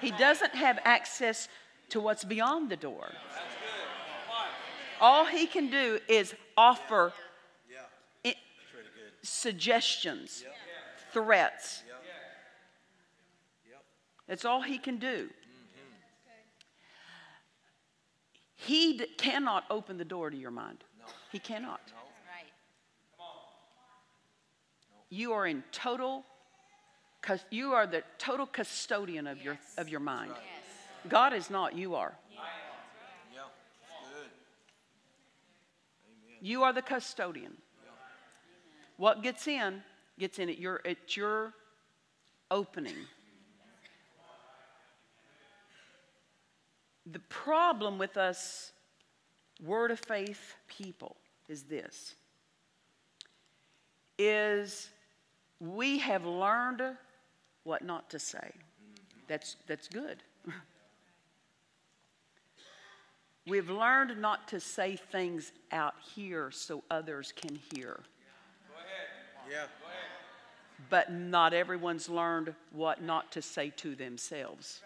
He doesn't have access to what's beyond the door. All he can do is offer i- suggestions, threats. That's all he can do. He d- cannot open the door to your mind. He cannot. Right. You are in total, cus- you are the total custodian of your, of your mind. Yes. God is not, you are. Yeah. Good. You are the custodian. What gets in, gets in at your, at your opening. The problem with us word of faith people is this is we have learned what not to say. That's, that's good. <laughs> We've learned not to say things out here so others can hear. Yeah. But not everyone's learned what not to say to themselves.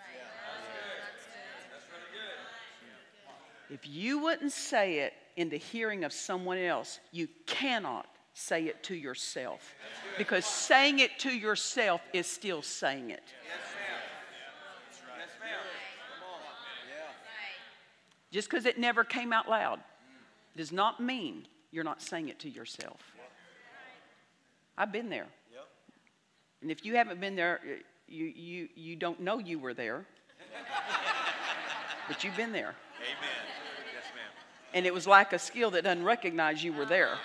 If you wouldn't say it in the hearing of someone else, you cannot say it to yourself. Because saying it to yourself is still saying it. Just because it never came out loud does not mean you're not saying it to yourself. I've been there. And if you haven't been there, you, you, you don't know you were there. but you've been there. Amen. Yes, ma'am. And it was like a skill that doesn't recognize you were there.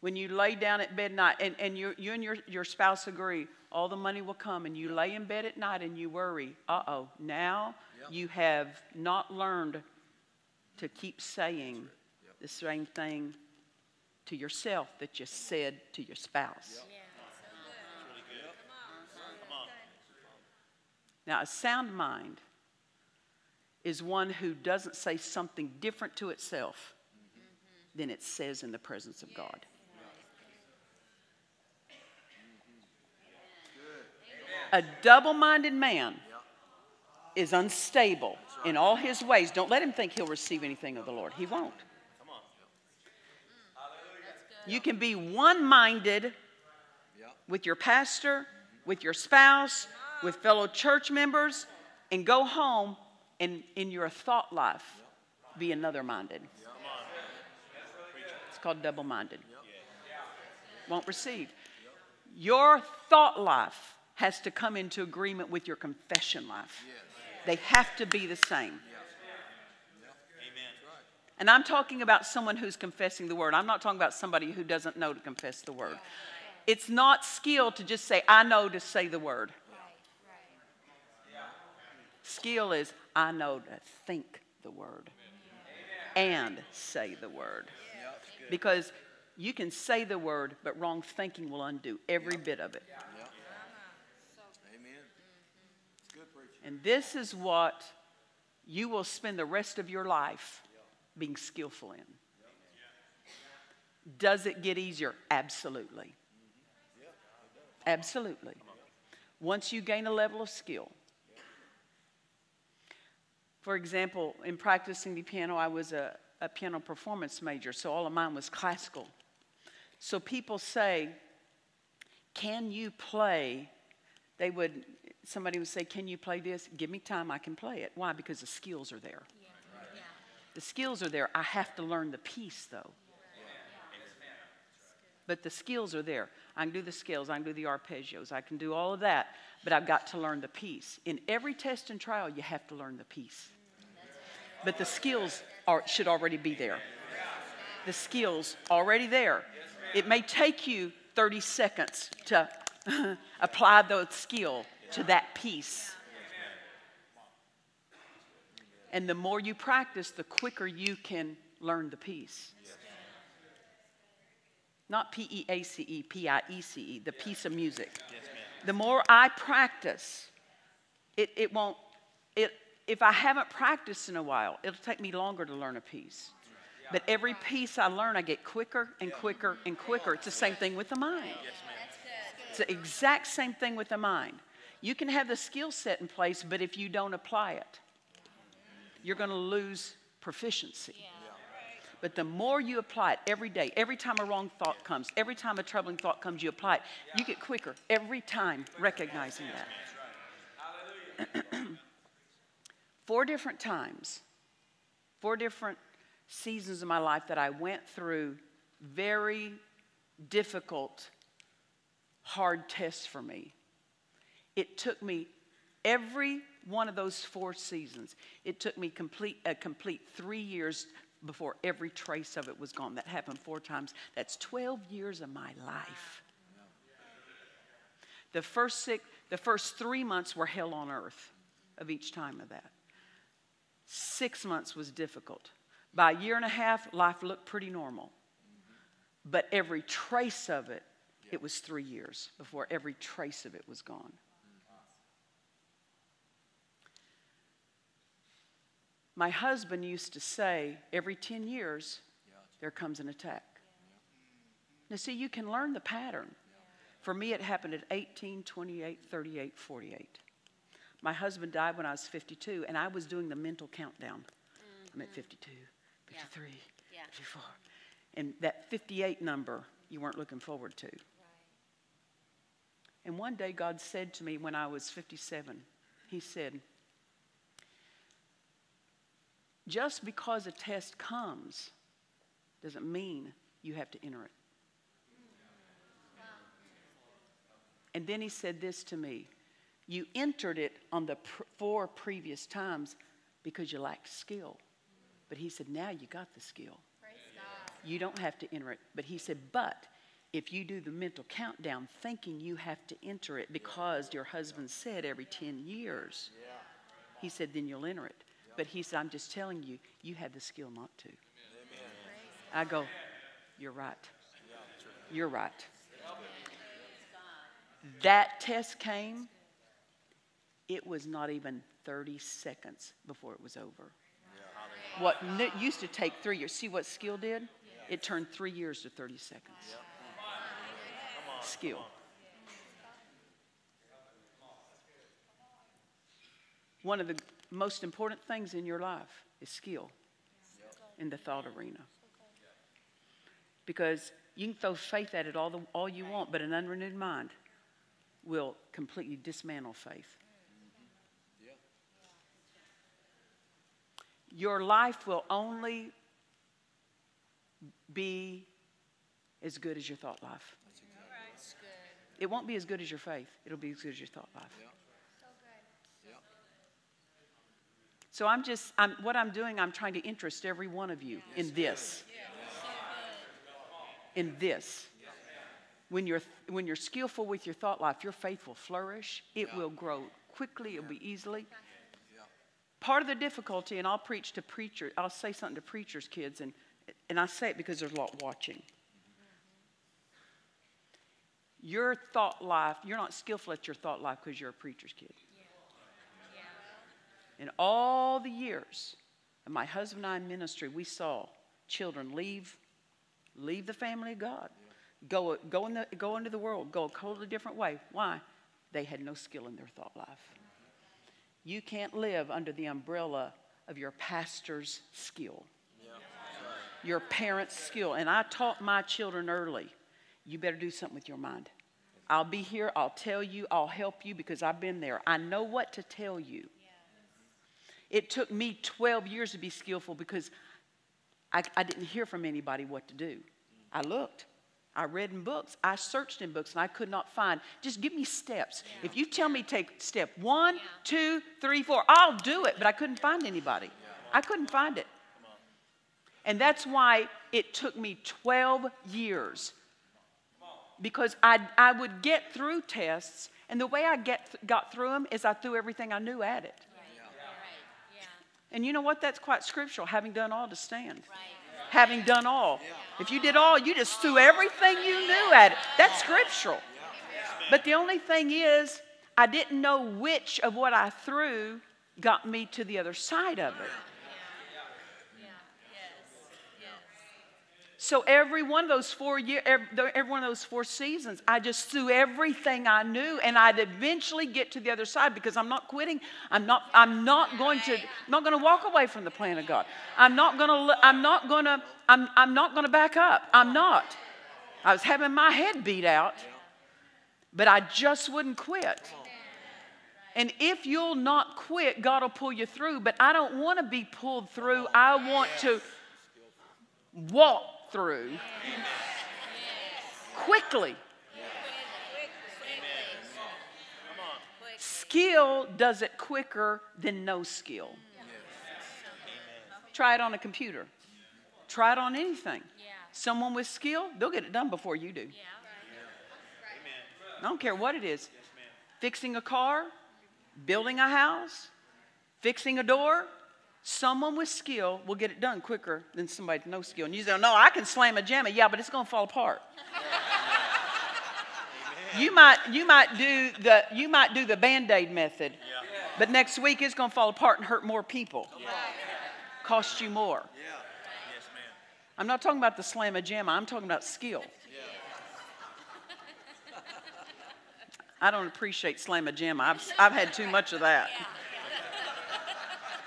When you lay down at bed night and, and you, you and your, your spouse agree, all the money will come, and you lay in bed at night and you worry, uh oh, now you have not learned to keep saying the same thing to yourself that you said to your spouse. Now, a sound mind is one who doesn't say something different to itself than it says in the presence of God. A double minded man is unstable in all his ways. Don't let him think he'll receive anything of the Lord. He won't. You can be one minded with your pastor, with your spouse, with fellow church members, and go home and in your thought life be another minded. It's called double minded. Won't receive. Your thought life has to come into agreement with your confession life. They have to be the same. And I'm talking about someone who's confessing the word. I'm not talking about somebody who doesn't know to confess the word. It's not skill to just say, I know to say the word. Skill is, I know to think the word and say the word. Because you can say the word, but wrong thinking will undo every bit of it. Uh-huh. Amen. It's good preaching. And this is what you will spend the rest of your life being skillful in. Does it get easier? Absolutely. Mm-hmm. Absolutely. Once you gain a level of skill. For example, in practicing the piano, I was a, a piano performance major, so all of mine was classical. So people say, Can you play? They would, somebody would say, Can you play this? Give me time, I can play it. Why? Because the skills are there. The skills are there. I have to learn the piece, though. But the skills are there. I can do the scales, I can do the arpeggios, I can do all of that, but I've got to learn the piece. In every test and trial, you have to learn the piece. But the skills are, should already be there. The skills already there. It may take you 30 seconds to <laughs> apply the skill to that piece. And the more you practice, the quicker you can learn the piece. Not P E A C E, P I E C E, the piece of music. The more I practice, it, it won't, it, if I haven't practiced in a while, it'll take me longer to learn a piece. But every piece I learn, I get quicker and quicker and quicker. It's the same thing with the mind. It's the exact same thing with the mind. You can have the skill set in place, but if you don't apply it, you're going to lose proficiency. But the more you apply it every day, every time a wrong thought comes, every time a troubling thought comes, you apply it. You get quicker every time recognizing that. <clears throat> four different times, four different seasons of my life that I went through very difficult, hard tests for me. It took me every one of those four seasons. It took me complete a complete three years before every trace of it was gone. That happened four times. That's 12 years of my life. The first six, the first three months were hell on earth of each time of that. Six months was difficult. By a year and a half, life looked pretty normal. But every trace of it, it was three years before every trace of it was gone. My husband used to say, every 10 years, there comes an attack. Now, see, you can learn the pattern. For me, it happened at 18, 28, 38, 48. My husband died when I was 52, and I was doing the mental countdown. I'm at mm-hmm. 52, 53, Yeah. 54. And that 58 number, you weren't looking forward to. And one day, God said to me when I was 57, He said, Just because a test comes doesn't mean you have to enter it. Mm. And then He said this to me You entered it on the pr- four previous times because you lacked skill. But He said, Now you got the skill. You don't have to enter it. But he said, but if you do the mental countdown thinking you have to enter it because your husband said every 10 years, he said, then you'll enter it. But he said, I'm just telling you, you have the skill not to. I go, you're right. You're right. That test came, it was not even 30 seconds before it was over. What n- used to take three years, see what skill did? It turned three years to 30 seconds. Skill. One of the most important things in your life is skill in the thought arena. Because you can throw faith at it all, the, all you want, but an unrenewed mind will completely dismantle faith. Your life will only be as good as your thought life. It won't be as good as your faith, it'll be as good as your thought life. So. I'm just, I'm, what I'm doing, I'm trying to interest every one of you in this. In this. When you're, when you're skillful with your thought life, your faith will flourish. It will grow quickly, it'll be easily. Part of the difficulty, and I'll preach to preachers, I'll say something to preachers' kids, and, and I say it because there's a lot watching. Your thought life, you're not skillful at your thought life because you're a preacher's kid. In all the years of my husband and I in ministry, we saw children leave, leave the family of God, go, go, in the, go into the world, go a totally different way. Why? They had no skill in their thought life. You can't live under the umbrella of your pastor's skill, your parents' skill. And I taught my children early you better do something with your mind. I'll be here, I'll tell you, I'll help you because I've been there. I know what to tell you. It took me 12 years to be skillful because I, I didn't hear from anybody what to do. I looked. I read in books. I searched in books and I could not find. Just give me steps. If you tell me take step one, Yeah. two, three, four, I'll do it, but I couldn't find anybody. I couldn't find it. And that's why it took me 12 years. Because I, I would get through tests, and the way I get, got through them is I threw everything I knew at it. Right. Yeah. And you know what? That's quite scriptural, having done all to stand. Right. Having done all. If you did all, you just threw everything you knew at it. That's scriptural. But the only thing is, I didn't know which of what I threw got me to the other side of it. Yeah. Yes. Yes. So every one of those four year, every, one of those four seasons, I just threw everything I knew, and I'd eventually get to the other side because I'm not quitting. I'm not. I'm not going to. I'm not going to walk away from the plan of God. I'm not going to. I'm not going to. I'm. I'm not going to back up. I'm not. I was having my head beat out, but I just wouldn't quit. And if you'll not quit, God will pull you through. But I don't want to be pulled through. I want to walk through quickly. Skill does it quicker than no skill. Try it on a computer. Try it on anything. Someone with skill, they'll get it done before you do. I don't care what it is. Fixing a car, building a house, fixing a door. Someone with skill will get it done quicker than somebody with no skill. And you say, no, I can slam a jammer. Yeah, but it's going to fall apart. you might, you might do the, you might do the band-aid method, but next week it's going to fall apart and hurt more people. Cost you more. I'm not talking about the slam a jammer. I'm talking about skill. I don't appreciate slam a jammer. I've, I've had too much of that.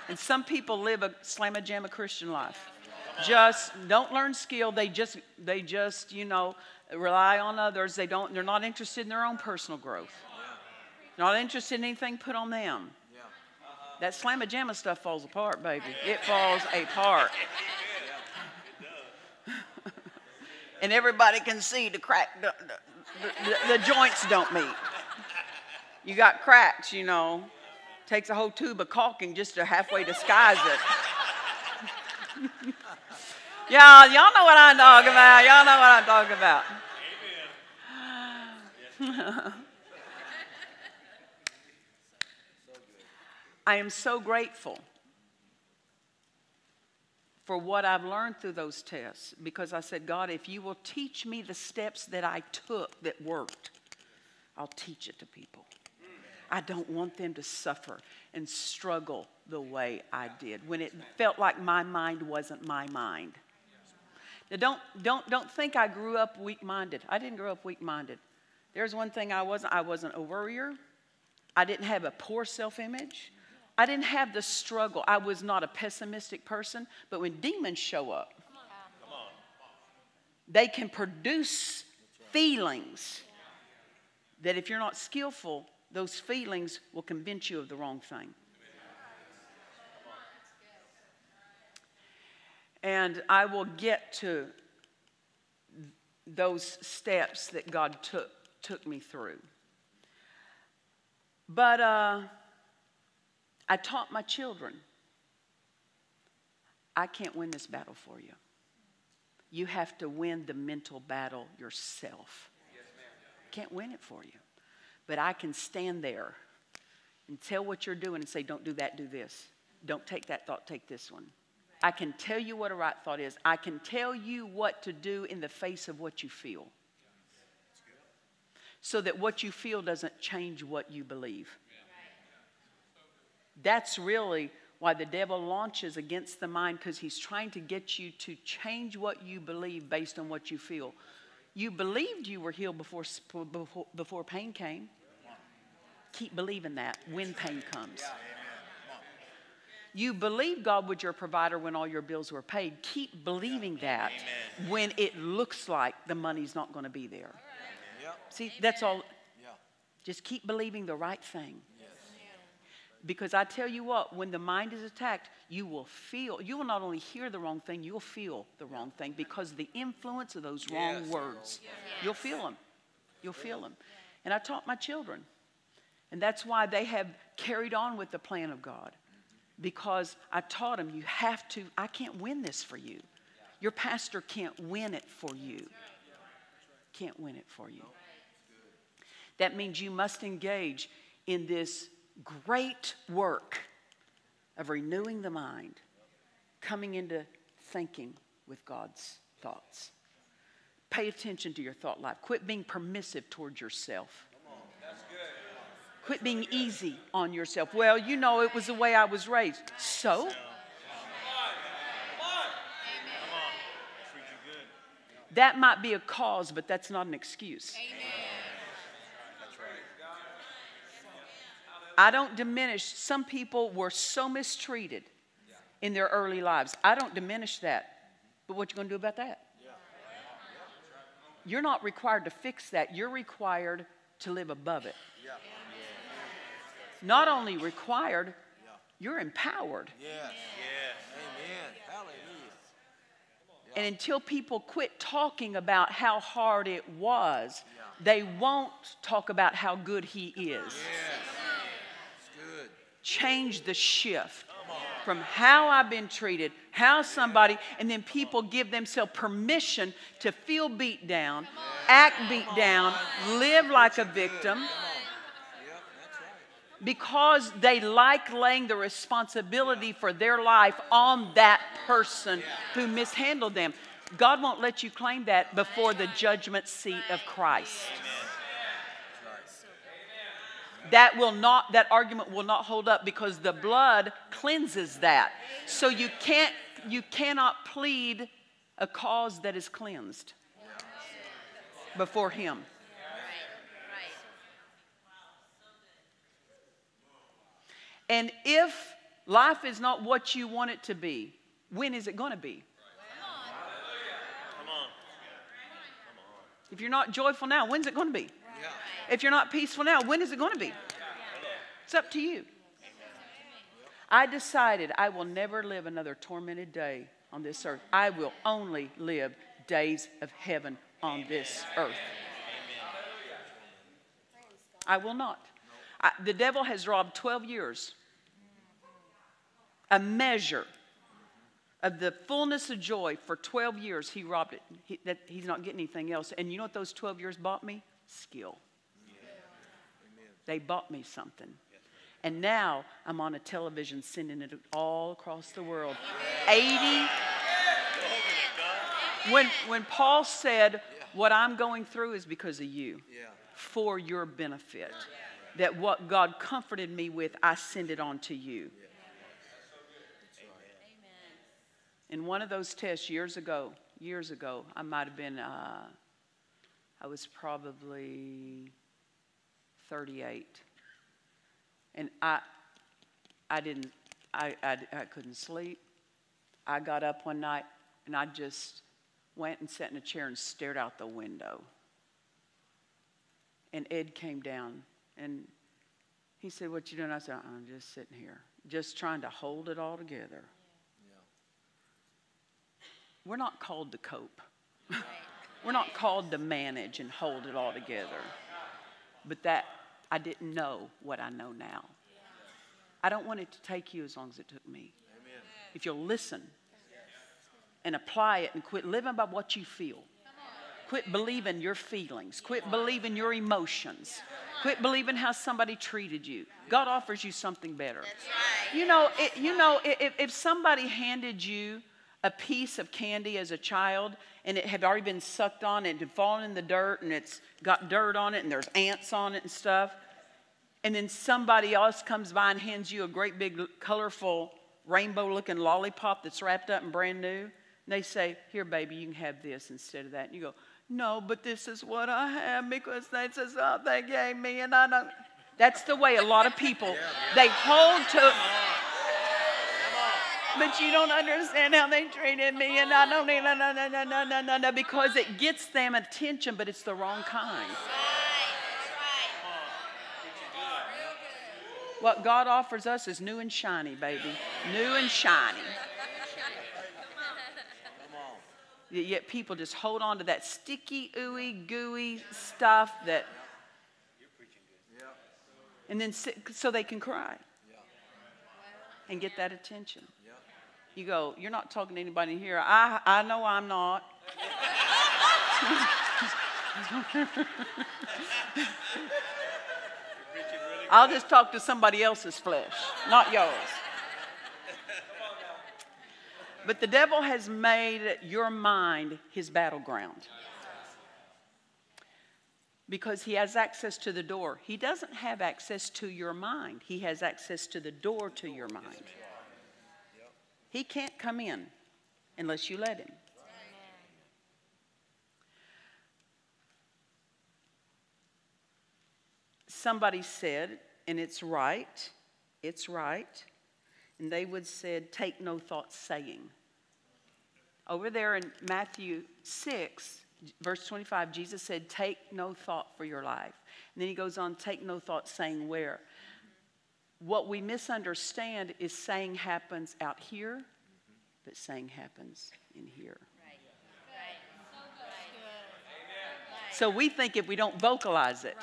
And some people live a slam a jammer Christian life. Just don't learn skill. They just, they just, you know, rely on others. They don't, they're not interested in their own personal growth. Not interested in anything put on them. That slam a jammer stuff falls apart, baby. It falls apart. <laughs> and everybody can see the crack, the, the, the, the joints don't meet. You got cracks, you know. Takes a whole tube of caulking just to halfway disguise it. <laughs> y'all, y'all know what I'm talking about. Y'all know what I'm talking about. <laughs> I am so grateful for what I've learned through those tests because I said, God, if you will teach me the steps that I took that worked, I'll teach it to people. I don't want them to suffer and struggle the way I did when it felt like my mind wasn't my mind. Now, don't, don't, don't think I grew up weak minded. I didn't grow up weak minded. There's one thing I wasn't I wasn't a worrier, I didn't have a poor self image. I didn't have the struggle. I was not a pessimistic person, but when demons show up, they can produce feelings that if you're not skillful, those feelings will convince you of the wrong thing. And I will get to those steps that God took, took me through. But uh, I taught my children I can't win this battle for you. You have to win the mental battle yourself. Can't win it for you. But I can stand there and tell what you're doing and say, don't do that, do this. Don't take that thought, take this one. I can tell you what a right thought is. I can tell you what to do in the face of what you feel. So that what you feel doesn't change what you believe. That's really why the devil launches against the mind because he's trying to get you to change what you believe based on what you feel. You believed you were healed before, before, before pain came. Keep believing that when pain comes. You believed God was your provider when all your bills were paid. Keep believing that when it looks like the money's not going to be there. See, that's all. Just keep believing the right thing. Because I tell you what, when the mind is attacked, you will feel, you will not only hear the wrong thing, you'll feel the wrong thing because of the influence of those wrong Yes. words. You'll feel them. You'll feel them. And I taught my children. And that's why they have carried on with the plan of God. Because I taught them, you have to, I can't win this for you. Your pastor can't win it for you. Can't win it for you. That means you must engage in this great work of renewing the mind, coming into thinking with God's thoughts. Pay attention to your thought life. Quit being permissive towards yourself. Quit being easy on yourself. Well, you know, it was the way I was raised. So? That might be a cause, but that's not an excuse. I don't diminish. Some people were so mistreated in their early lives. I don't diminish that. But what you going to do about that? You're not required to fix that. You're required to live above it. Not only required, you're empowered. And until people quit talking about how hard it was, they won't talk about how good he is. Change the shift. from how I've been treated, how somebody, and then people give themselves permission to feel beat down, act beat down, live like a victim because they like laying the responsibility for their life on that person who mishandled them. God won't let you claim that before the judgment seat of Christ. That will not that argument will not hold up because the blood cleanses that. So you can't you cannot plead a cause that is cleansed before him. And if life is not what you want it to be, when is it going to be? If you're not joyful now, when's it going to be? If you're not peaceful now, when is it going to be? It's up to you. I decided I will never live another tormented day on this earth. I will only live days of heaven on this earth. I will not. I, the devil has robbed 12 years, a measure of the fullness of joy for 12 years. He robbed it. He, that, he's not getting anything else. And you know what those 12 years bought me? Skill. They bought me something. And now I'm on a television sending it all across the world. 80. When, when Paul said, What I'm going through is because of you, for your benefit, that what God comforted me with, I send it on to you. In one of those tests years ago, years ago, I might have been, uh, I was probably 38. And I, I didn't, I, I, I couldn't sleep. I got up one night and I just went and sat in a chair and stared out the window. And Ed came down and he said, What you doing? I said, I'm just sitting here, just trying to hold it all together. We're not called to cope. We're not called to manage and hold it all together. But that, I didn't know what I know now. I don't want it to take you as long as it took me. If you'll listen and apply it and quit living by what you feel. Quit believing your feelings. Quit believing your emotions. Quit believing how somebody treated you. God offers you something better. You know, it, you know, if, if somebody handed you a piece of candy as a child and it had already been sucked on and it had fallen in the dirt and it's got dirt on it and there's ants on it and stuff, and then somebody else comes by and hands you a great big colorful rainbow looking lollipop that's wrapped up and brand new, and they say, Here, baby, you can have this instead of that. And you go, No, but this is what I have because that's just what they gave me, and I don't. That's the way a lot of people they hold to. But you don't understand how they treated me, and I don't need no no no no no no no because it gets them attention, but it's the wrong kind. What God offers us is new and shiny, baby. New and shiny. Yet people just hold on to that sticky, ooey, gooey stuff that. And then so they can cry and get that attention. You go, you're not talking to anybody here. I, I know I'm not. I'll just talk to somebody else's flesh, not yours. But the devil has made your mind his battleground because he has access to the door. He doesn't have access to your mind, he has access to the door to your mind. He can't come in unless you let him. Somebody said, and it's right, it's right, and they would said, take no thought saying. Over there in Matthew 6, verse 25, Jesus said, Take no thought for your life. And then he goes on, Take no thought saying where. What we misunderstand is saying happens out here, but saying happens in here. So we think if we don't vocalize it,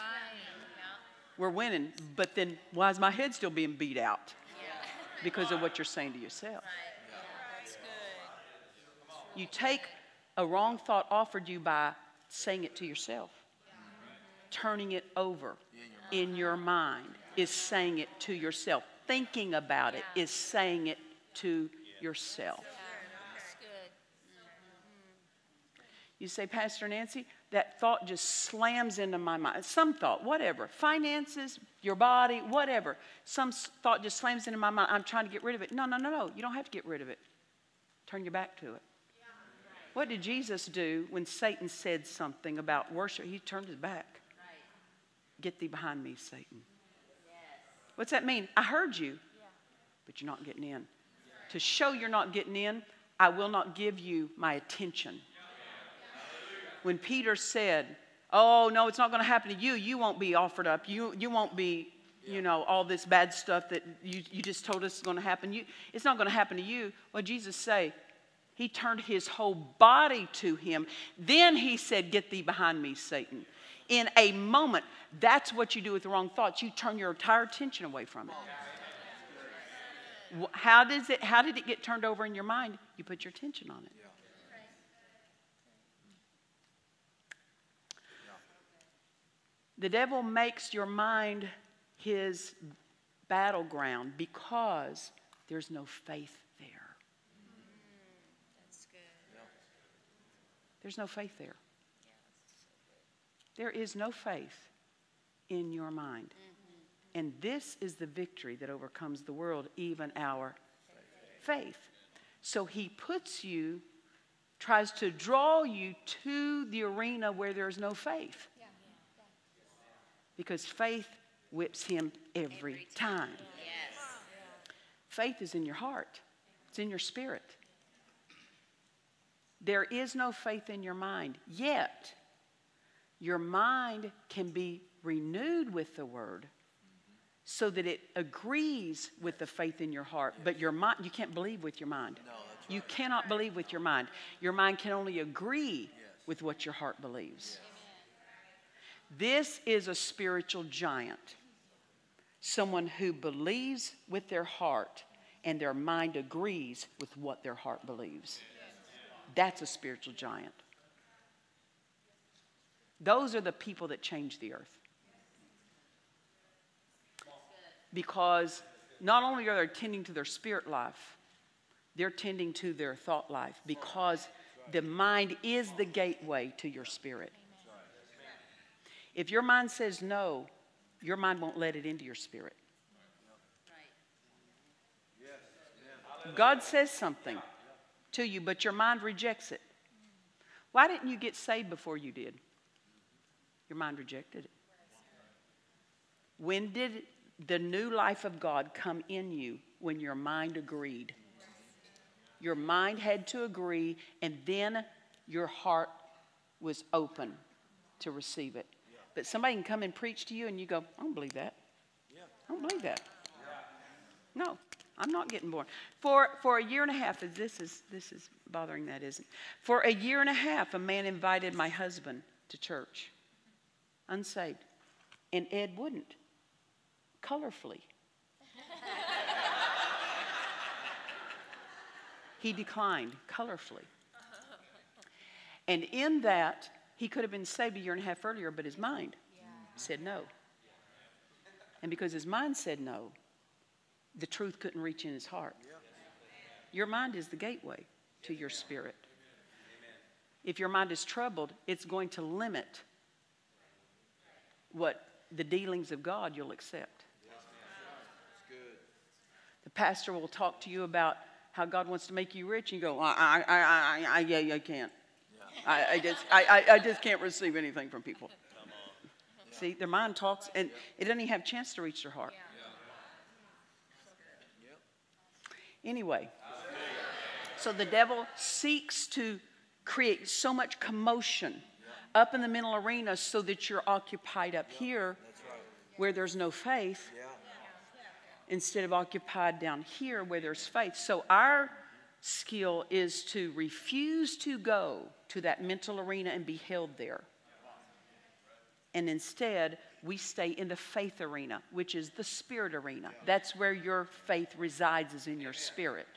we're winning. But then why is my head still being beat out? because of what you're saying to yourself. Right. You take a wrong thought offered you by saying it to yourself. Turning it over in your mind is saying it to yourself. Thinking about it is saying it to yourself. Mm-hmm. You say, Pastor Nancy, that thought just slams into my mind. Some thought, whatever. Finances, your body, whatever. Some thought just slams into my mind. I'm trying to get rid of it. No, no, no, no. You don't have to get rid of it. Turn your back to it. What did Jesus do when Satan said something about worship? He turned his back. Get thee behind me, Satan. What's that mean? I heard you, but you're not getting in. To show you're not getting in, I will not give you my attention. When Peter said, Oh, no, it's not going to happen to you, you won't be offered up. You, you won't be, you know, all this bad stuff that you, you just told us is going to happen. You, it's not going to happen to you. What did Jesus say? He turned his whole body to him. Then he said, Get thee behind me, Satan. In a moment, that's what you do with the wrong thoughts. You turn your entire attention away from it. How, does it, how did it get turned over in your mind? You put your attention on it. The devil makes your mind his battleground because there's no faith there. Mm, that's good. There's no faith there. There is no faith in your mind. Mm-hmm. And this is the victory that overcomes the world, even our faith. So he puts you, tries to draw you to the arena where there's no faith. Because faith whips him every time. Yes. Faith is in your heart, it's in your spirit. There is no faith in your mind, yet your mind can be renewed with the word so that it agrees with the faith in your heart. But your mind, you can't believe with your mind. You cannot believe with your mind. Your mind can only agree with what your heart believes. This is a spiritual giant. Someone who believes with their heart and their mind agrees with what their heart believes. That's a spiritual giant. Those are the people that change the earth. Because not only are they tending to their spirit life, they're tending to their thought life because the mind is the gateway to your spirit. If your mind says no, your mind won't let it into your spirit. God says something to you, but your mind rejects it. Why didn't you get saved before you did? Your mind rejected it. When did the new life of God come in you? When your mind agreed. Your mind had to agree, and then your heart was open to receive it. But somebody can come and preach to you, and you go, I don't believe that. I don't believe that. No, I'm not getting born. For, for a year and a half, this is, this is bothering that, isn't? For a year and a half, a man invited my husband to church, unsaved, and Ed wouldn't, colorfully. he declined colorfully. And in that, he could have been saved a year and a half earlier, but his mind said no. And because his mind said no, the truth couldn't reach in his heart. Your mind is the gateway to your spirit. If your mind is troubled, it's going to limit what the dealings of God you'll accept. The pastor will talk to you about how God wants to make you rich, and you go, I, I, I, I, I, yeah, I can't. I, I just, I, I, I just can't receive anything from people. See, their mind talks, and it doesn't even have a chance to reach their heart. Anyway, so the devil seeks to create so much commotion up in the mental arena so that you're occupied up here where there's no faith instead of occupied down here where there's faith. So our skill is to refuse to go to that mental arena and be held there. And instead we stay in the faith arena, which is the spirit arena. That's where your faith resides, is in your spirit.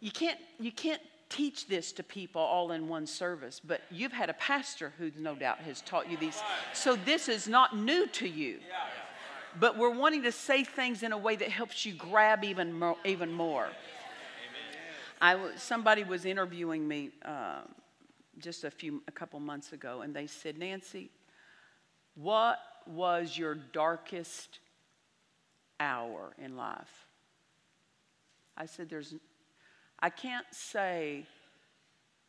You can't, you can't teach this to people all in one service, but you've had a pastor who no doubt has taught you these. So this is not new to you. But we're wanting to say things in a way that helps you grab even more. Even more. I somebody was interviewing me uh, just a few, a couple months ago, and they said, Nancy, what was your darkest hour in life? I said, There's, I can't say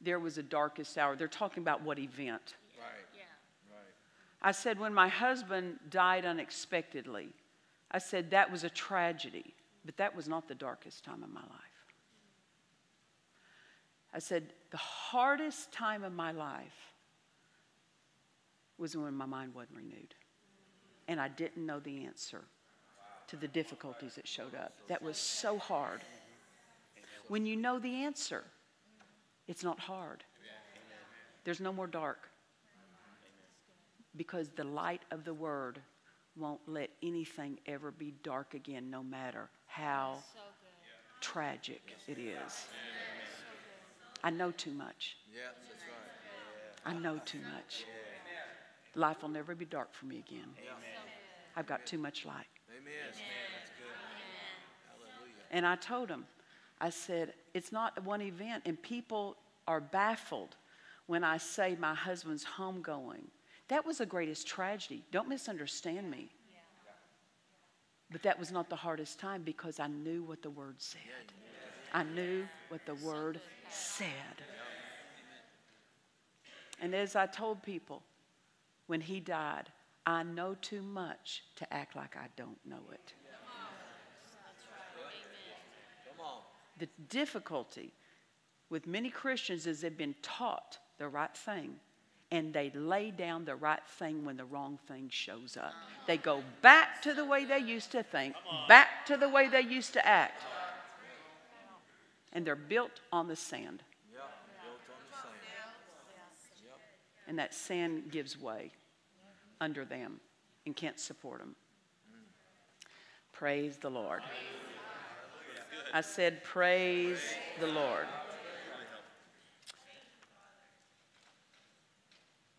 there was a darkest hour. They're talking about what event. Right. Yeah. I said, when my husband died unexpectedly, I said, that was a tragedy, but that was not the darkest time of my life. I said, the hardest time of my life was when my mind wasn't renewed. And I didn't know the answer to the difficulties that showed up. That was so hard. When you know the answer, it's not hard. There's no more dark. Because the light of the word won't let anything ever be dark again, no matter how So tragic it is. I know too much. Yeah, that's right. I know too much. Life will never be dark for me again. I've got too much light. Amen. That's good. Hallelujah. And I told him, I said, it's not one event. And people are baffled when I say my husband's homegoing. That was the greatest tragedy. Don't misunderstand me. But that was not the hardest time because I knew what the word said. I knew what the word said. And as I told people, when he died, I know too much to act like I don't know it. Come on. The difficulty with many Christians is they've been taught the right thing and they lay down the right thing when the wrong thing shows up. They go back to the way they used to think, back to the way they used to act. And they're built on the sand. Yep. On the sand. Yep. And that sand gives way under them and can't support them. Praise the Lord. I said, Praise the Lord.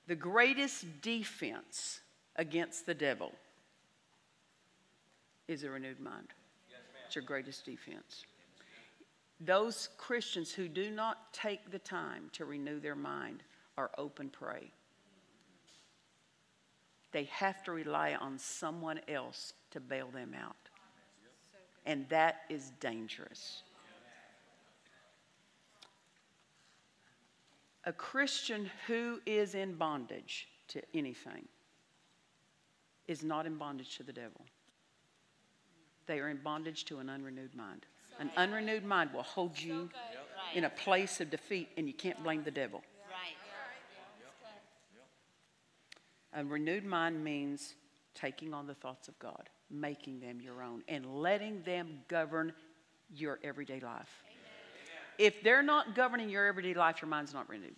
The greatest defense against the devil is a renewed mind. It's your greatest defense. Those Christians who do not take the time to renew their mind are open prey. They have to rely on someone else to bail them out. And that is dangerous. A Christian who is in bondage to anything is not in bondage to the devil. They are in bondage to an unrenewed mind. An unrenewed mind will hold you in a place of defeat, and you can't blame the devil. A renewed mind means taking on the thoughts of God, making them your own, and letting them govern your everyday life. If they're not governing your everyday life, your mind's not renewed.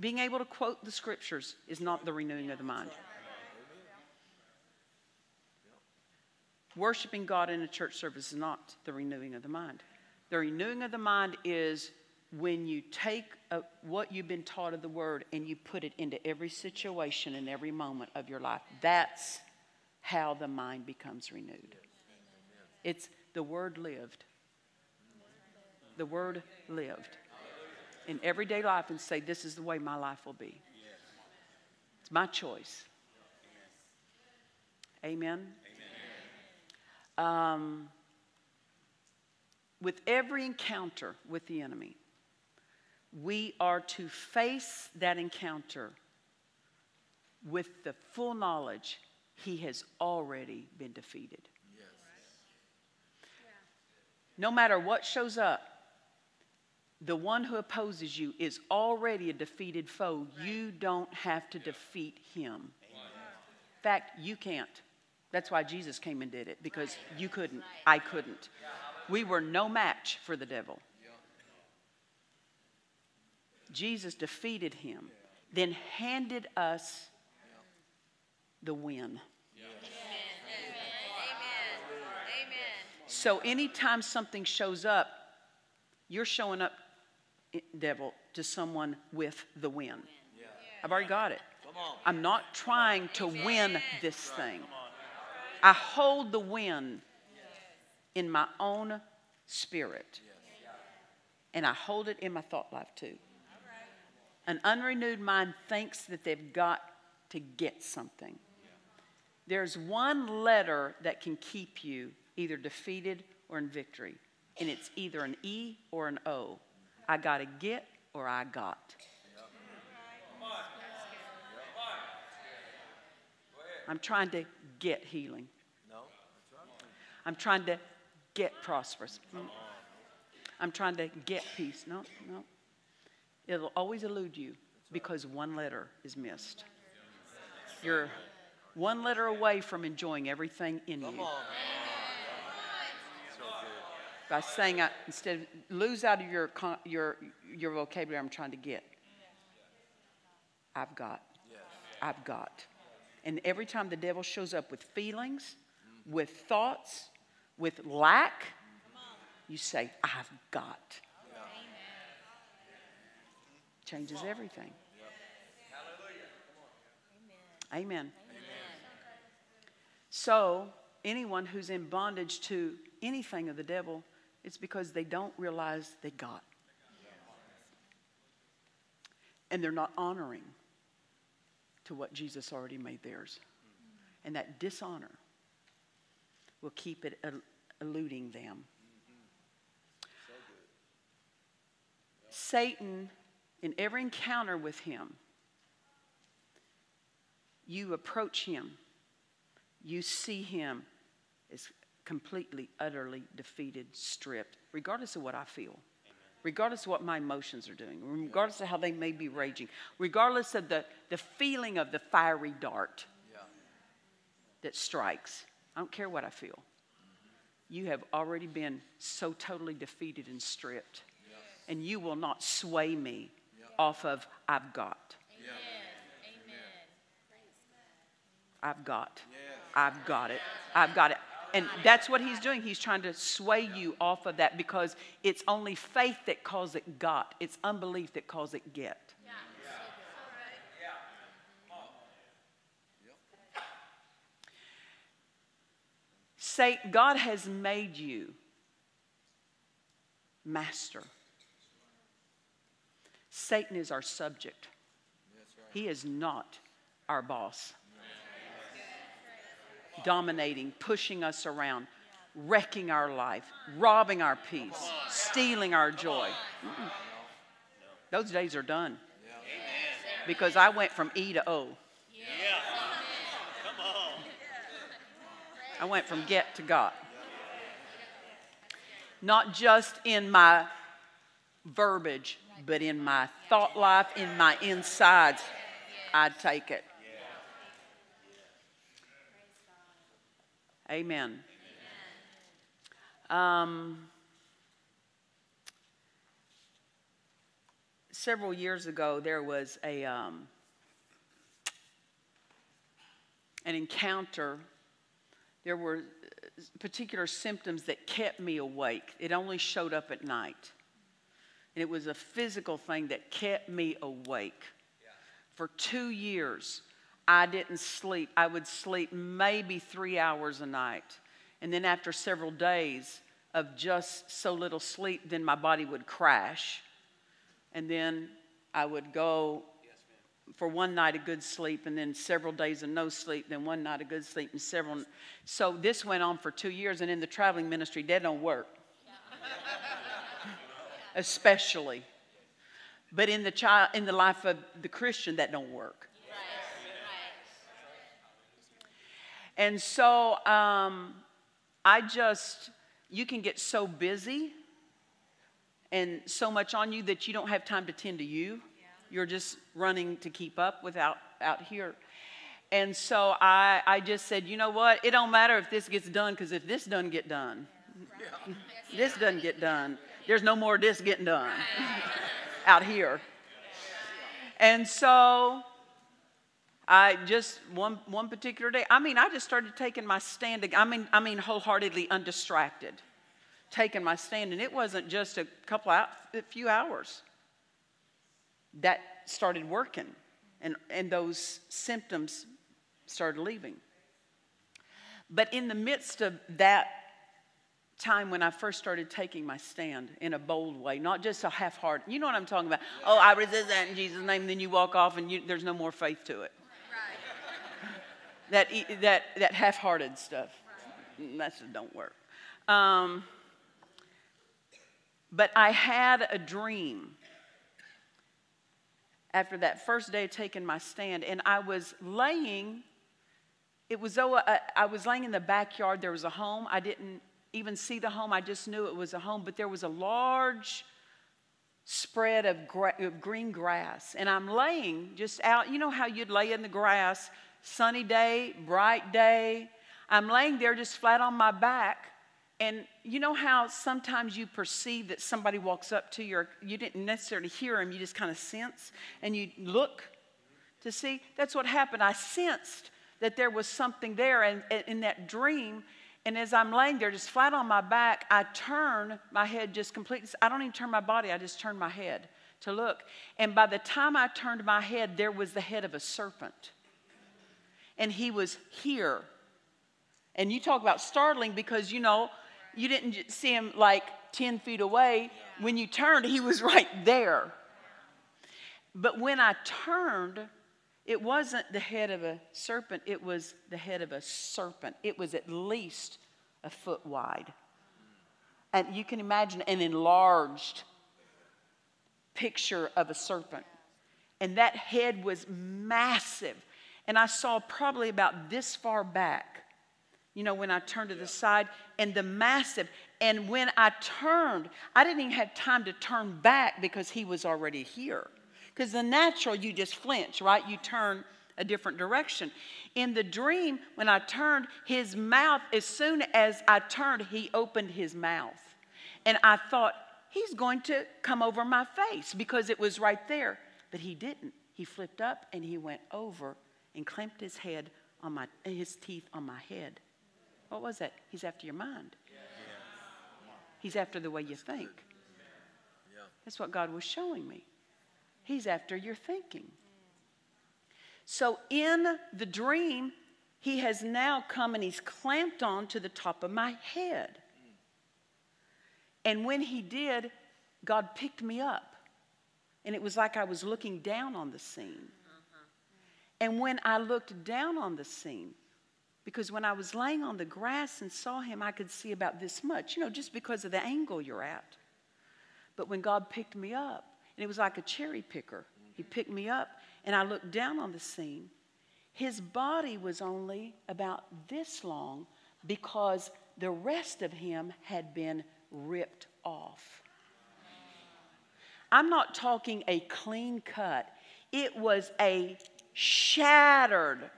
Being able to quote the scriptures is not the renewing of the mind. Worshiping God in a church service is not the renewing of the mind. The renewing of the mind is when you take uh what you've been taught of the word and you put it into every situation and every moment of your life. That's how the mind becomes renewed. It's the word lived. The word lived in everyday life and say, This is the way my life will be. It's my choice. Amen. Um, with every encounter with the enemy, we are to face that encounter with the full knowledge he has already been defeated. No matter what shows up, the one who opposes you is already a defeated foe. You don't have to defeat him. In fact, you can't. That's why Jesus came and did it, because you couldn't. I couldn't. We were no match for the devil. Jesus defeated him. then handed us the win. So anytime something shows up, you're showing up, devil, to someone with the win. I've already got it. Come on. I'm not trying to win this thing. I hold the win in my own spirit. And I hold it in my thought life too. An unrenewed mind thinks that they've got to get something. There's one letter that can keep you either defeated or in victory, and it's either an E or an O. I got to get or I got. I'm trying to get healing. I'm trying to get prosperous. I'm trying to get peace. No, no. It'll always elude you because one letter is missed. You're one letter away from enjoying everything in you. By saying, I, instead of lose out of your, your, your vocabulary, I'm trying to get. I've got. I've got. And every time the devil shows up with feelings, with thoughts, with lack, you say, I've got. Changes everything. Amen. So, anyone who's in bondage to anything of the devil, it's because they don't realize they got. And they're not honoring to what Jesus already made theirs. And that dishonor will keep it el- eluding them. Satan, in every encounter with him, you approach him, you see him as completely, utterly defeated, stripped, regardless of what I feel, regardless of what my emotions are doing, regardless of how they may be raging, regardless of the, the feeling of the fiery dart Yeah. that strikes. I don't care what I feel. You have already been so totally defeated and stripped. And you will not sway me off of I've got. Amen. I've got. I've got it. I've got it. And that's what he's doing. He's trying to sway you off of that because it's only faith that calls it got. It's unbelief that calls it get. Say, God has made you master. Satan is our subject. He is not our boss. Dominating, pushing us around, wrecking our life, robbing our peace, stealing our joy. Mm-mm. Those days are done. Because I went from E to O. I went from get to got. Not just in my verbiage, but in my thought life, in my insides, I'd take it. Amen. Um, several years ago, there was a um, an encounter. There were uh, particular symptoms that kept me awake. It only showed up at night. And it was a physical thing that kept me awake. For two years, I didn't sleep. I would sleep maybe three hours a night. And then after several days of just so little sleep, then my body would crash. And then I would go for one night of good sleep and then several days of no sleep, then one night of good sleep and several. So this went on for two years, and in the traveling ministry, that don't work. <laughs> Especially. But in the child, in the life of the Christian, that don't work. And so um, I just, you can get so busy and so much on you that you don't have time to tend to you. You're just running to keep up without out here. And so I, I just said, you know what? It don't matter if this gets done, because if this doesn't get done, this doesn't get done, there's no more of this getting done out here. And so I just one one particular day, I mean, I just started taking my stand. I mean, I mean, wholeheartedly undistracted, taking my stand, and it wasn't just a couple out, a few hours. That started working, and and those symptoms started leaving. But in the midst of that time when I first started taking my stand in a bold way, not just a half heart. You know what I'm talking about? Oh, I resist that in Jesus' name. Then you walk off and you, there's no more faith to it. That, that, that half hearted stuff. That just don't work. Um, but I had a dream after that first day taking my stand, and I was laying it was though I, was laying in the backyard. There was a home. I didn't even see the home. I just knew it was a home. But there was a large spread of green grass. And I'm laying just out. You know how you'd lay in the grass, sunny day, bright day. I'm laying there just flat on my back. And you know how sometimes you perceive that somebody walks up to you, or you didn't necessarily hear him, you just kind of sense and you look to see? That's what happened. I sensed that there was something there and, and in that dream. And as I'm laying there, just flat on my back, I turn my head just completely. I don't even turn my body, I just turn my head to look. And by the time I turned my head, there was the head of a serpent. And he was here. And you talk about startling because, you know, you didn't see him like 10 feet away. When you turned, he was <laughs> right there. But when I turned, it wasn't the head of a serpent, it was the head of a serpent. It was at least a foot wide. And you can imagine an enlarged picture of a serpent. And that head was massive. And I saw probably about this far back, you know, when I turned to the side, and the massive. And when I turned, I didn't even have time to turn back because he was already here. Because the natural, you just flinch, right? You turn a different direction. In the dream, when I turned, his mouth, as soon as I turned, he opened his mouth. And I thought, he's going to come over my face because it was right there. But he didn't. He flipped up and he went over and clamped his head on my, his teeth on my head. What was that? He's after your mind. He's after the way you think. That's what God was showing me. He's after your thinking. So in the dream, he has now come and he's clamped on to the top of my head. And when he did, God picked me up. And it was like I was looking down on the scene. And when I looked down on the scene, because when I was laying on the grass and saw him, I could see about this much, you know, just because of the angle you're at. But when God picked me up, and it was like a cherry picker, He mm-hmm. picked me up, and I looked down on the scene. His body was only about this long because the rest of him had been ripped off. I'm not talking a clean cut, it was a shattered,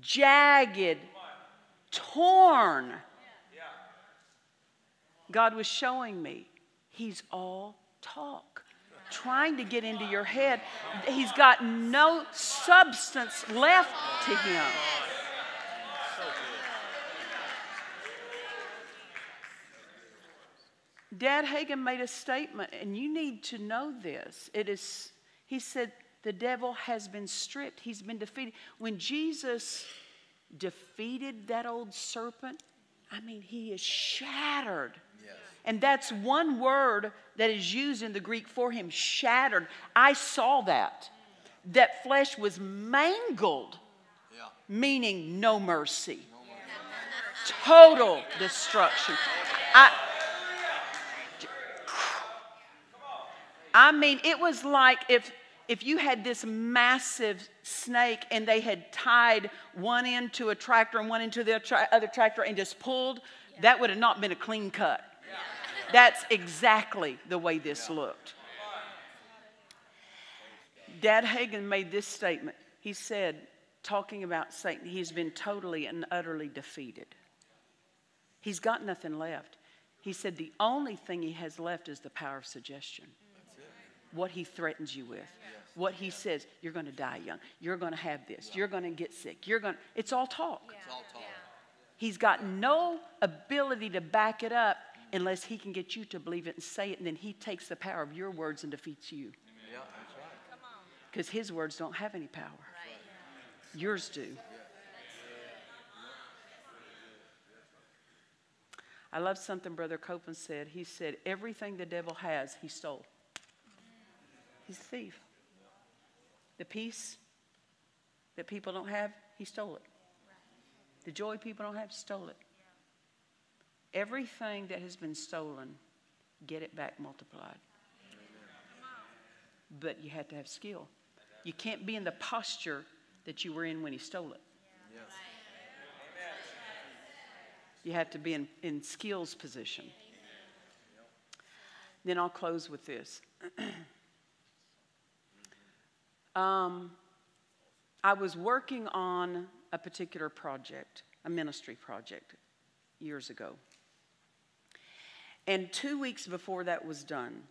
jagged, torn. God was showing me he's all talk, trying to get into your head. He's got no substance left to him. Dad Hagin made a statement, and you need to know this. It is, he said, the devil has been stripped, he's been defeated. When Jesus defeated that old serpent, I mean, he is shattered. And that's one word that is used in the Greek for him shattered. I saw that. That flesh was mangled, Yeah. meaning no mercy, total destruction. I, I mean, it was like if, if you had this massive snake and they had tied one end to a tractor and one end to the other tractor and just pulled, that would have not been a clean cut. That's exactly the way this looked. Dad Hagin made this statement. He said, talking about Satan, he's been totally and utterly defeated. He's got nothing left. He said, the only thing he has left is the power of suggestion what he threatens you with. what he says. You're going to die young. You're going to have this. You're going to get sick. You're going to, it's all talk. Yeah. It's all talk. He's got no ability to back it up unless he can get you to believe it and say it, and then he takes the power of your words and defeats you. Yeah, right. Come on. Because his words don't have any power. Right. Yours do. I love something Brother Copeland said. He said, Everything the devil has, he stole. He's a thief. The peace that people don't have, he stole it. The joy people don't have, stole it. Everything that has been stolen, get it back multiplied. But you have to have skill. You can't be in the posture that you were in when he stole it. You have to be in, in skills position. Then I'll close with this. <clears throat> um, I was working on a particular project, a ministry project, years ago. And two weeks before that was done,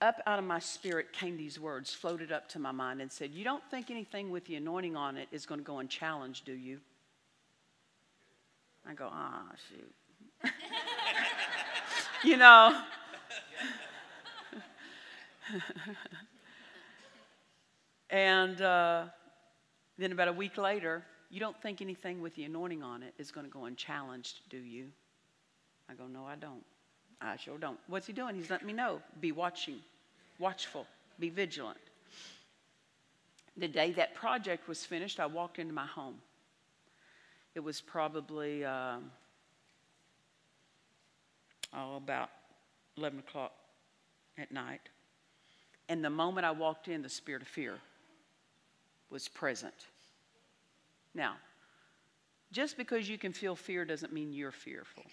up out of my spirit came these words, floated up to my mind, and said, You don't think anything with the anointing on it is going to go unchallenged, do you? I go, ah, shoot. <laughs> you know. <laughs> and uh, then about a week later, you don't think anything with the anointing on it is going to go unchallenged, do you? I go, no, I don't. I sure don't. What's he doing? He's letting me know. Be watching, watchful, be vigilant. The day that project was finished, I walked into my home. It was probably um, oh, about 11 o'clock at night. And the moment I walked in, the spirit of fear was present. Now, just because you can feel fear doesn't mean you're fearful.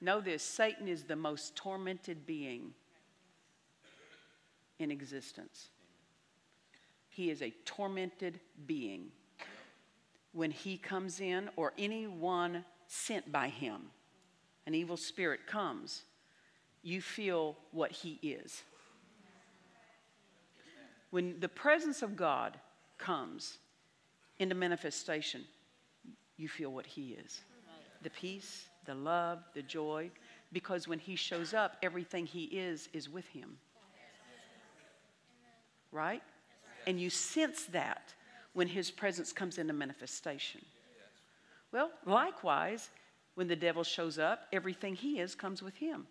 Know this Satan is the most tormented being in existence. He is a tormented being. When he comes in, or anyone sent by him, an evil spirit comes, you feel what he is. When the presence of God comes into manifestation, you feel what he is the peace, the love, the joy, because when he shows up, everything he is is with him. Right? And you sense that when his presence comes into manifestation. Well, likewise, when the devil shows up, everything he is comes with him.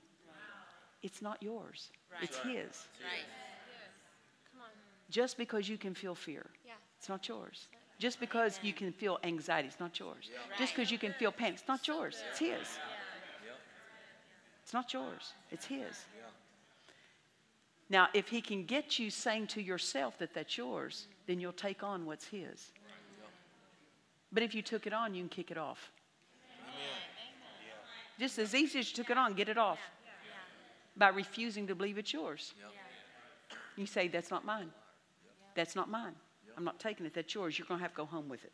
It's not yours, it's his. Right. Just because you can feel fear, Yeah. it's not yours. Just because you can feel anxiety, it's not yours. Just because you can feel pain, it's not yours, it's his. It's not yours, it's his. Now, if he can get you saying to yourself that that's yours, then you'll take on what's his. But if you took it on, you can kick it off. Just as easy as you took it on, get it off by refusing to believe it's yours. You say, That's not mine. That's not mine. I'm not taking it. That's yours. You're going to have to go home with it.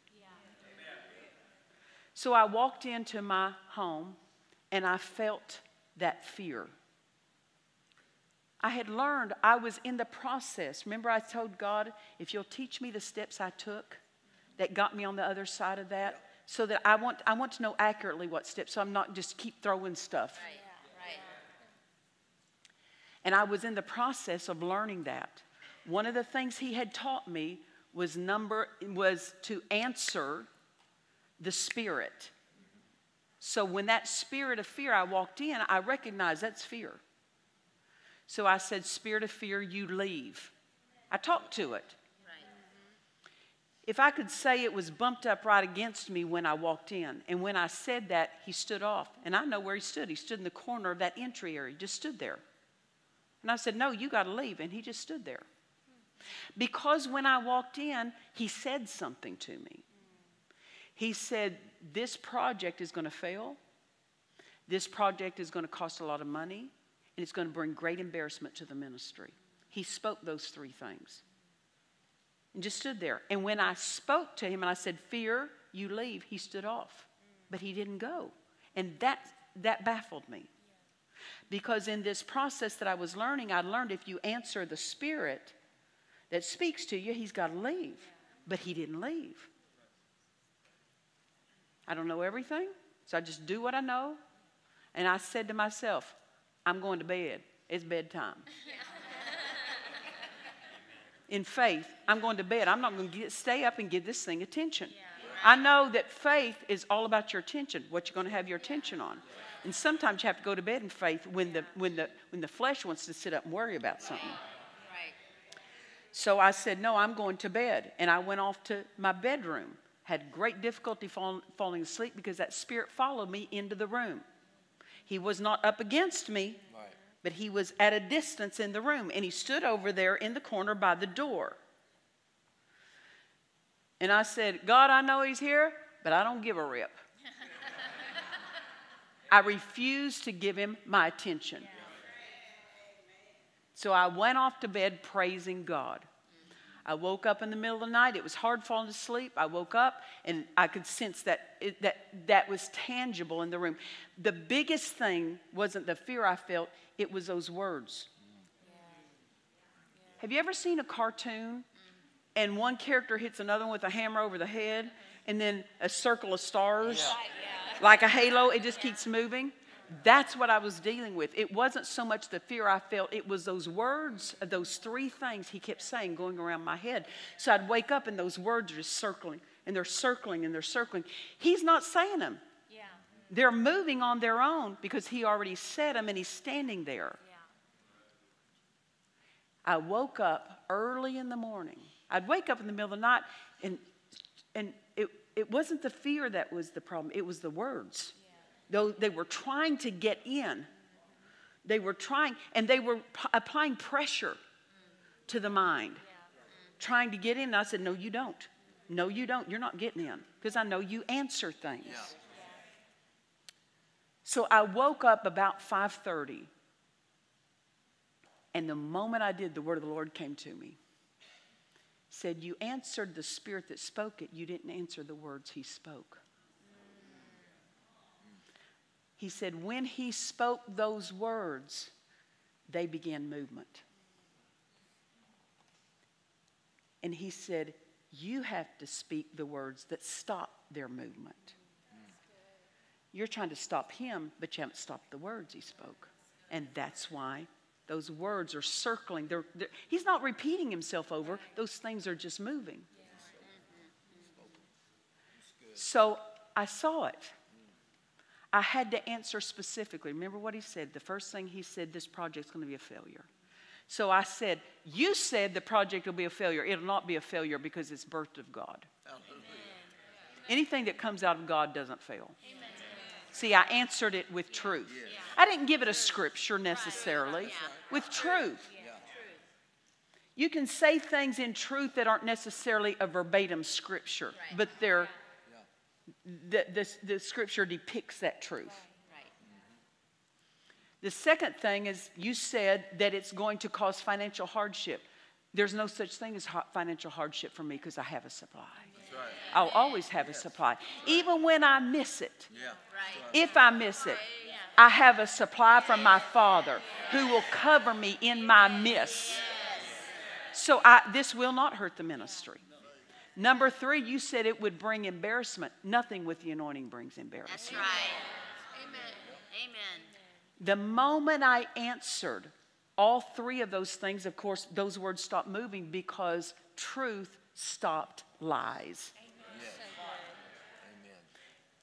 So I walked into my home and I felt that fear. I had learned, I was in the process. Remember, I told God, if you'll teach me the steps I took that got me on the other side of that, so that I want, I want to know accurately what steps, so I'm not just keep throwing stuff. Right. Right. And I was in the process of learning that. One of the things he had taught me was number was to answer the spirit. So when that spirit of fear I walked in, I recognized that's fear. So I said, Spirit of fear, you leave. I talked to it. If I could say it was bumped up right against me when I walked in, and when I said that, he stood off. And I know where he stood. He stood in the corner of that entry area, he just stood there. And I said, No, you got to leave. And he just stood there. Because when I walked in, he said something to me. He said, This project is going to fail. This project is going to cost a lot of money, and it's going to bring great embarrassment to the ministry. He spoke those three things and just stood there. And when I spoke to him and I said, Fear, you leave, he stood off. But he didn't go. And that, that baffled me. Because in this process that I was learning, I learned if you answer the Spirit that speaks to you, He's got to leave. But He didn't leave. I don't know everything, so I just do what I know. And I said to myself, I'm going to bed. It's bedtime. <laughs> In faith, I'm going to bed. I'm not going to get, stay up and give this thing attention. I know that faith is all about your attention, what you're going to have your attention on. And sometimes you have to go to bed in faith when the, when the, when the flesh wants to sit up and worry about something. Right. So I said, No, I'm going to bed. And I went off to my bedroom. Had great difficulty fall, falling asleep because that spirit followed me into the room. He was not up against me, Right. but he was at a distance in the room. And he stood over there in the corner by the door. And I said, God, I know he's here, but I don't give a rip. <laughs> I refuse to give him my attention. So I went off to bed praising God. I woke up in the middle of the night. It was hard falling asleep. I woke up and I could sense that it, that that was tangible in the room. The biggest thing wasn't the fear I felt, it was those words. Have you ever seen a cartoon and one character hits another one with a hammer over the head and then a circle of stars? Like a halo, it just keeps moving. That's what I was dealing with. It wasn't so much the fear I felt, it was those words, those three things he kept saying going around my head. So I'd wake up and those words are just circling and they're circling and they're circling. He's not saying them, Yeah. they're moving on their own because he already said them and he's standing there. Yeah. I woke up early in the morning. I'd wake up in the middle of the night, and, and it, it wasn't the fear that was the problem, it was the words. Though they were trying to get in, they were trying, and they were p- applying pressure to the mind, trying to get in. And I said, No, you don't. No, you don't. You're not getting in because I know you answer things. Yeah. So I woke up about 5:30. And the moment I did, the word of the Lord came to me. Said, You answered the spirit that spoke it, you didn't answer the words he spoke. He said, When he spoke those words, they began movement. And he said, You have to speak the words that stop their movement. You're trying to stop him, but you haven't stopped the words he spoke. And that's why those words are circling. They're, they're- he's not repeating himself over, those things are just moving. So I saw it. I had to answer specifically. Remember what he said? The first thing he said, this project's going to be a failure. So I said, You said the project will be a failure. It'll not be a failure because it's birthed of God. Anything that comes out of God doesn't fail. See, I answered it with truth. I didn't give it a scripture necessarily, with truth. You can say things in truth that aren't necessarily a verbatim scripture, but they're, the, the, the scripture depicts that truth. Right. The second thing is you said that it's going to cause financial hardship. There's no such thing as financial hardship for me because I have a supply. Right. I'll always have a supply. Even when I miss it, Yeah. Right. if I miss it, I have a supply from my Father who will cover me in my miss. So I, this will not hurt the ministry. Number three, you said it would bring embarrassment. Nothing with the anointing brings embarrassment. That's right. Amen. Amen. The moment I answered all three of those things, of course, those words stopped moving because truth stopped lies. Amen.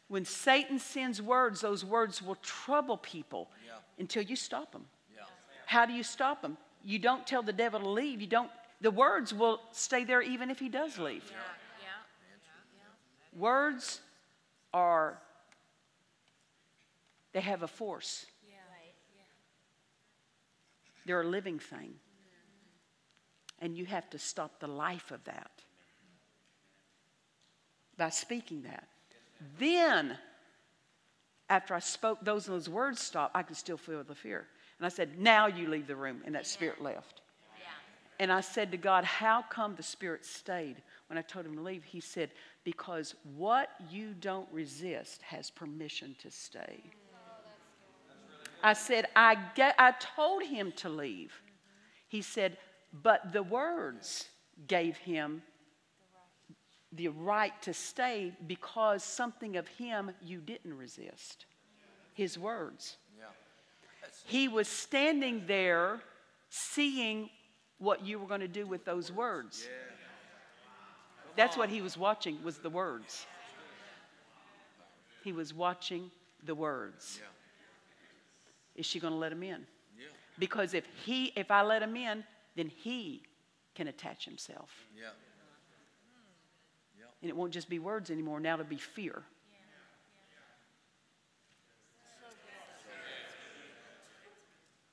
When Satan sends words, those words will trouble people Yeah. until you stop them. Yeah. How do you stop them? You don't tell the devil to leave. You don't. The words will stay there even if he does leave. Yeah. Yeah. Words are. They have a force. Yeah. They're a living thing. And you have to stop the life of that by speaking that. Then, after I spoke those and those words stopped, I could still feel the fear. And I said, Now you leave the room. And that spirit left. And I said to God, How come the spirit stayed? When I told him to leave, he said, Because what you don't resist has permission to stay. I said, I, ga- I told him to leave. He said, but the words gave him the right to stay because something of him you didn't resist. His words. Yeah. He was standing there seeing what you were going to do with those words. That's what he was watching was the words. He was watching the words. Is she going to let him in? Because if he if I let him in, then he can attach himself. And it won't just be words anymore. Now it'll be fear.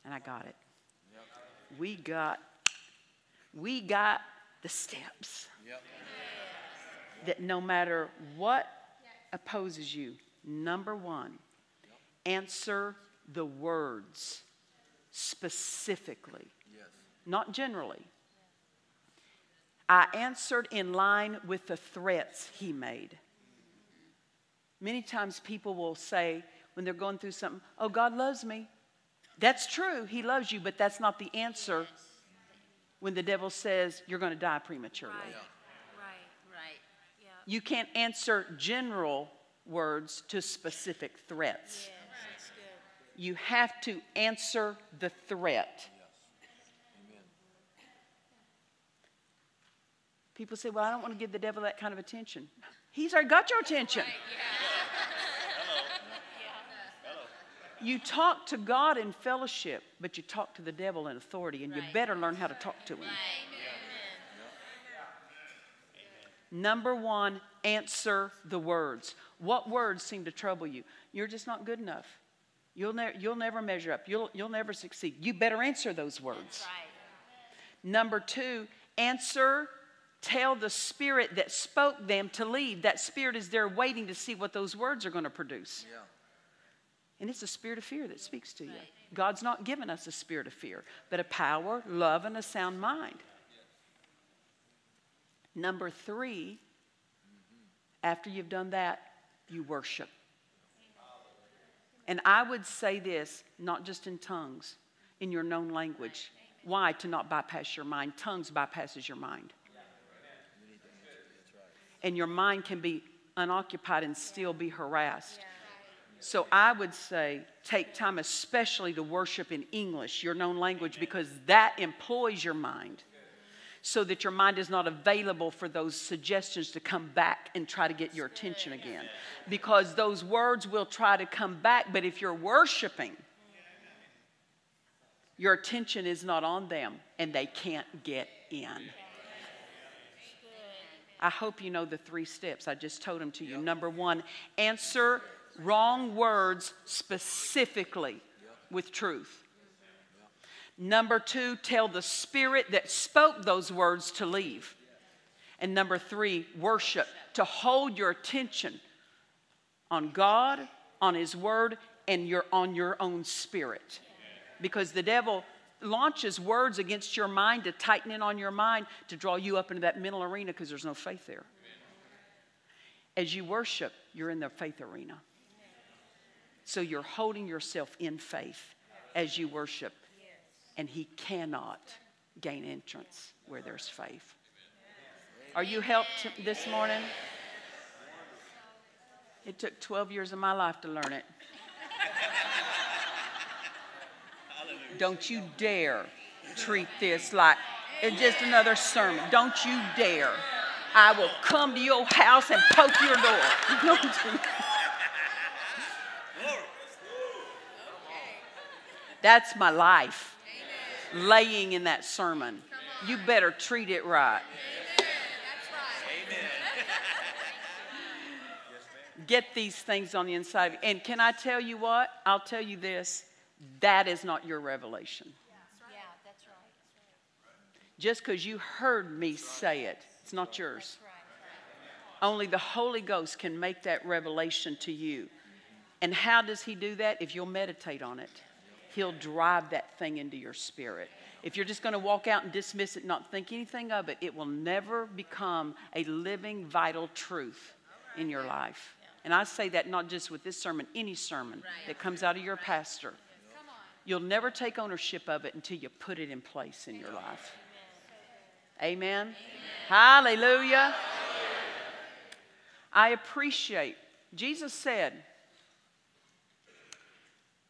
And I got it. We got we got the steps Yep. that no matter what opposes you, number one, answer the words specifically, Yes. not generally. I answered in line with the threats he made. Many times people will say, when they're going through something, Oh, God loves me. That's true, He loves you, but that's not the answer when the devil says you're going to die prematurely. Right. Right. Right. Yeah. You can't answer general words to specific threats. Yes, that's. You have to answer the threat. Amen. People say, Well, I don't want to give the devil that kind of attention. He's already got your attention. You talk to God in fellowship, but you talk to the devil in authority, and you better learn how to talk to him. Right. Number one, answer the words. What words seem to trouble you? You're just not good enough. You'll, ne- you'll never measure up. You'll, you'll never succeed. You better answer those words. Right. Number two, answer, tell the spirit that spoke them to leave. That spirit is there waiting to see what those words are going to produce. Yeah. And it's a spirit of fear that speaks to you. God's not given us a spirit of fear, but a power, love, and a sound mind. Number three, after you've done that, you worship. And I would say this, not just in tongues, in your known language. Why? To not bypass your mind. Tongues bypasses your mind. And your mind can be unoccupied and still be harassed. So I would say take time, especially to worship in English, your known language, because that employs your mind so that your mind is not available for those suggestions to come back and try to get your attention again. Because those words will try to come back, but if you're worshiping, your attention is not on them and they can't get in. I hope you know the three steps. I just told them to you. Number one, answer wrong words specifically with truth. Number two, tell the spirit that spoke those words to leave. And number three, worship, to hold your attention on God, on His Word, and your, on your own spirit. Because the devil launches words against your mind to tighten in on your mind, to draw you up into that mental arena because there's no faith there. As you worship, you're in the faith arena. So you're holding yourself in faith as you worship. And he cannot gain entrance where there's faith. Are you helped this morning? It took 12 years of my life to learn it. Don't you dare treat this like it's just another sermon. Don't you dare. I will come to your house and poke your door. <laughs> Don't you- That's my life. Laying in that sermon. You better treat it right. Get these things on the inside of you. And can I tell you what? I'll tell you this that is not your revelation. Yeah, that's right. Just because you heard me say it, it's not yours. Only the Holy Ghost can make that revelation to you. And how does He do that? If you'll meditate on it, He'll drive that thing into your spirit. If you're just going to walk out and dismiss it, not think anything of it, it will never become a living, vital truth in your life. And I say that not just with this sermon, any sermon that comes out of your pastor. You'll never take ownership of it until you put it in place in your life. Amen. Hallelujah. I appreciate, Jesus said,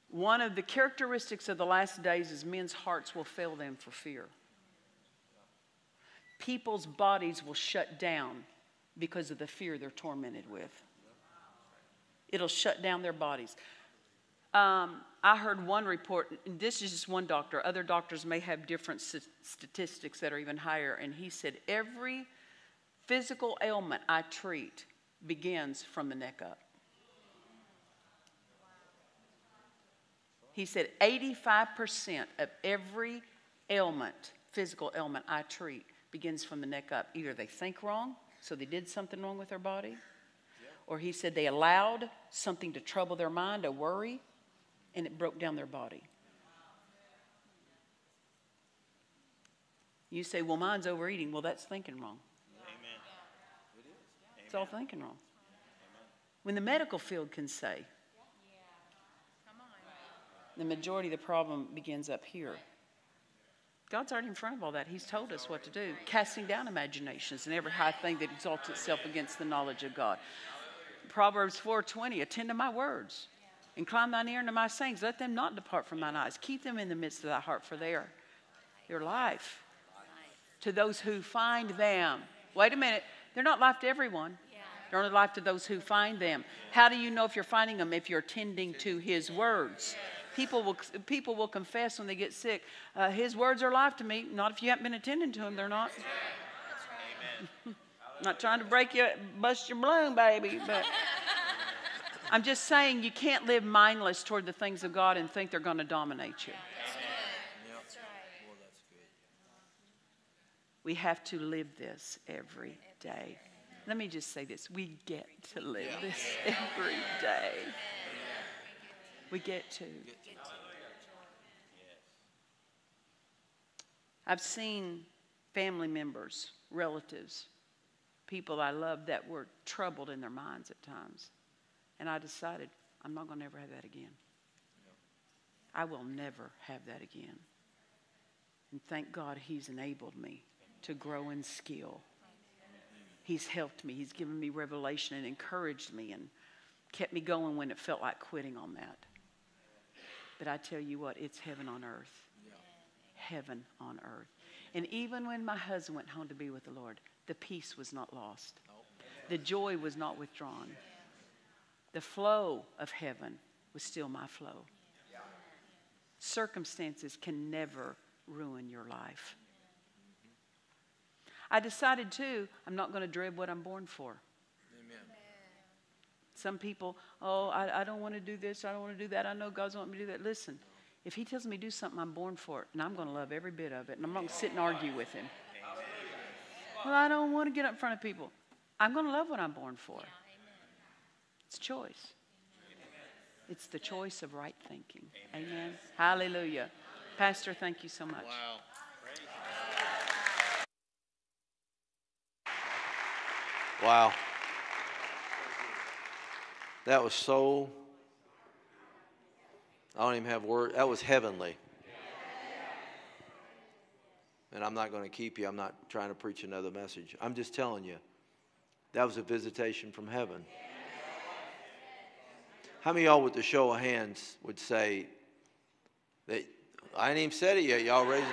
one of the characteristics of the last days is men's hearts will fail them for fear. People's bodies will shut down because of the fear they're tormented with. It'll shut down their bodies. Um, I heard one report, and this is just one doctor, other doctors may have different statistics that are even higher, and he said every physical ailment I treat begins from the neck up. He said 85% of every ailment, physical ailment I treat, begins from the neck up. Either they think wrong, so they did something wrong with their body, or he said they allowed something to trouble their mind, a worry, and it broke down their body. You say, well, mine's overeating. Well, that's thinking wrong. It's all thinking wrong. When the medical field can say, the majority of the problem begins up here. God's already in front of all that. He's told us what to do, casting down imaginations and every high thing that exalts itself against the knowledge of God. Proverbs 4:20, attend to my words. Incline thine ear unto my sayings. Let them not depart from thine eyes. Keep them in the midst of thy heart, for they are your life. To those who find them. Wait a minute. They're not life to everyone. They're only life to those who find them. How do you know if you're finding them? If you're tending to his words. People will, people will confess when they get sick, uh, his words are life to me. Not if you haven't been attending to them, they're not. <laughs> not trying to break you, bust your balloon, baby, but <laughs> I'm just saying you can't live mindless toward the things of God and think they're going to dominate you. Well, that's good. We have to live this every day. Let me just say this we get to live this <laughs> every day. We get to. I've seen family members, relatives, people I love that were troubled in their minds at times. And I decided, I'm not going to ever have that again. I will never have that again. And thank God He's enabled me to grow in skill. He's helped me. He's given me revelation and encouraged me and kept me going when it felt like quitting on that. But I tell you what, it's heaven on earth. Heaven on earth. And even when my husband went home to be with the Lord, the peace was not lost, oh. the joy was not withdrawn. The flow of heaven was still my flow. Circumstances can never ruin your life. I decided too, I'm not going to dread what I'm born for. Amen. Some people, oh, I, I don't want to do this, I don't want to do that. I know God's wanting me to do that. Listen, if He tells me to do something, I'm born for it, and I'm going to love every bit of it, and I'm not going to sit and argue with Him. Well, I don't want to get up in front of people. I'm going to love what I'm born for. It's choice. It's the choice of right thinking. Amen. Hallelujah. Pastor, thank you so much. Wow. Wow. That was so. I don't even have words. That was heavenly. And I'm not going to keep you. I'm not trying to preach another message. I'm just telling you, that was a visitation from heaven. How many of y'all, with the show of hands, would say that I ain't even said it yet? Y'all raising.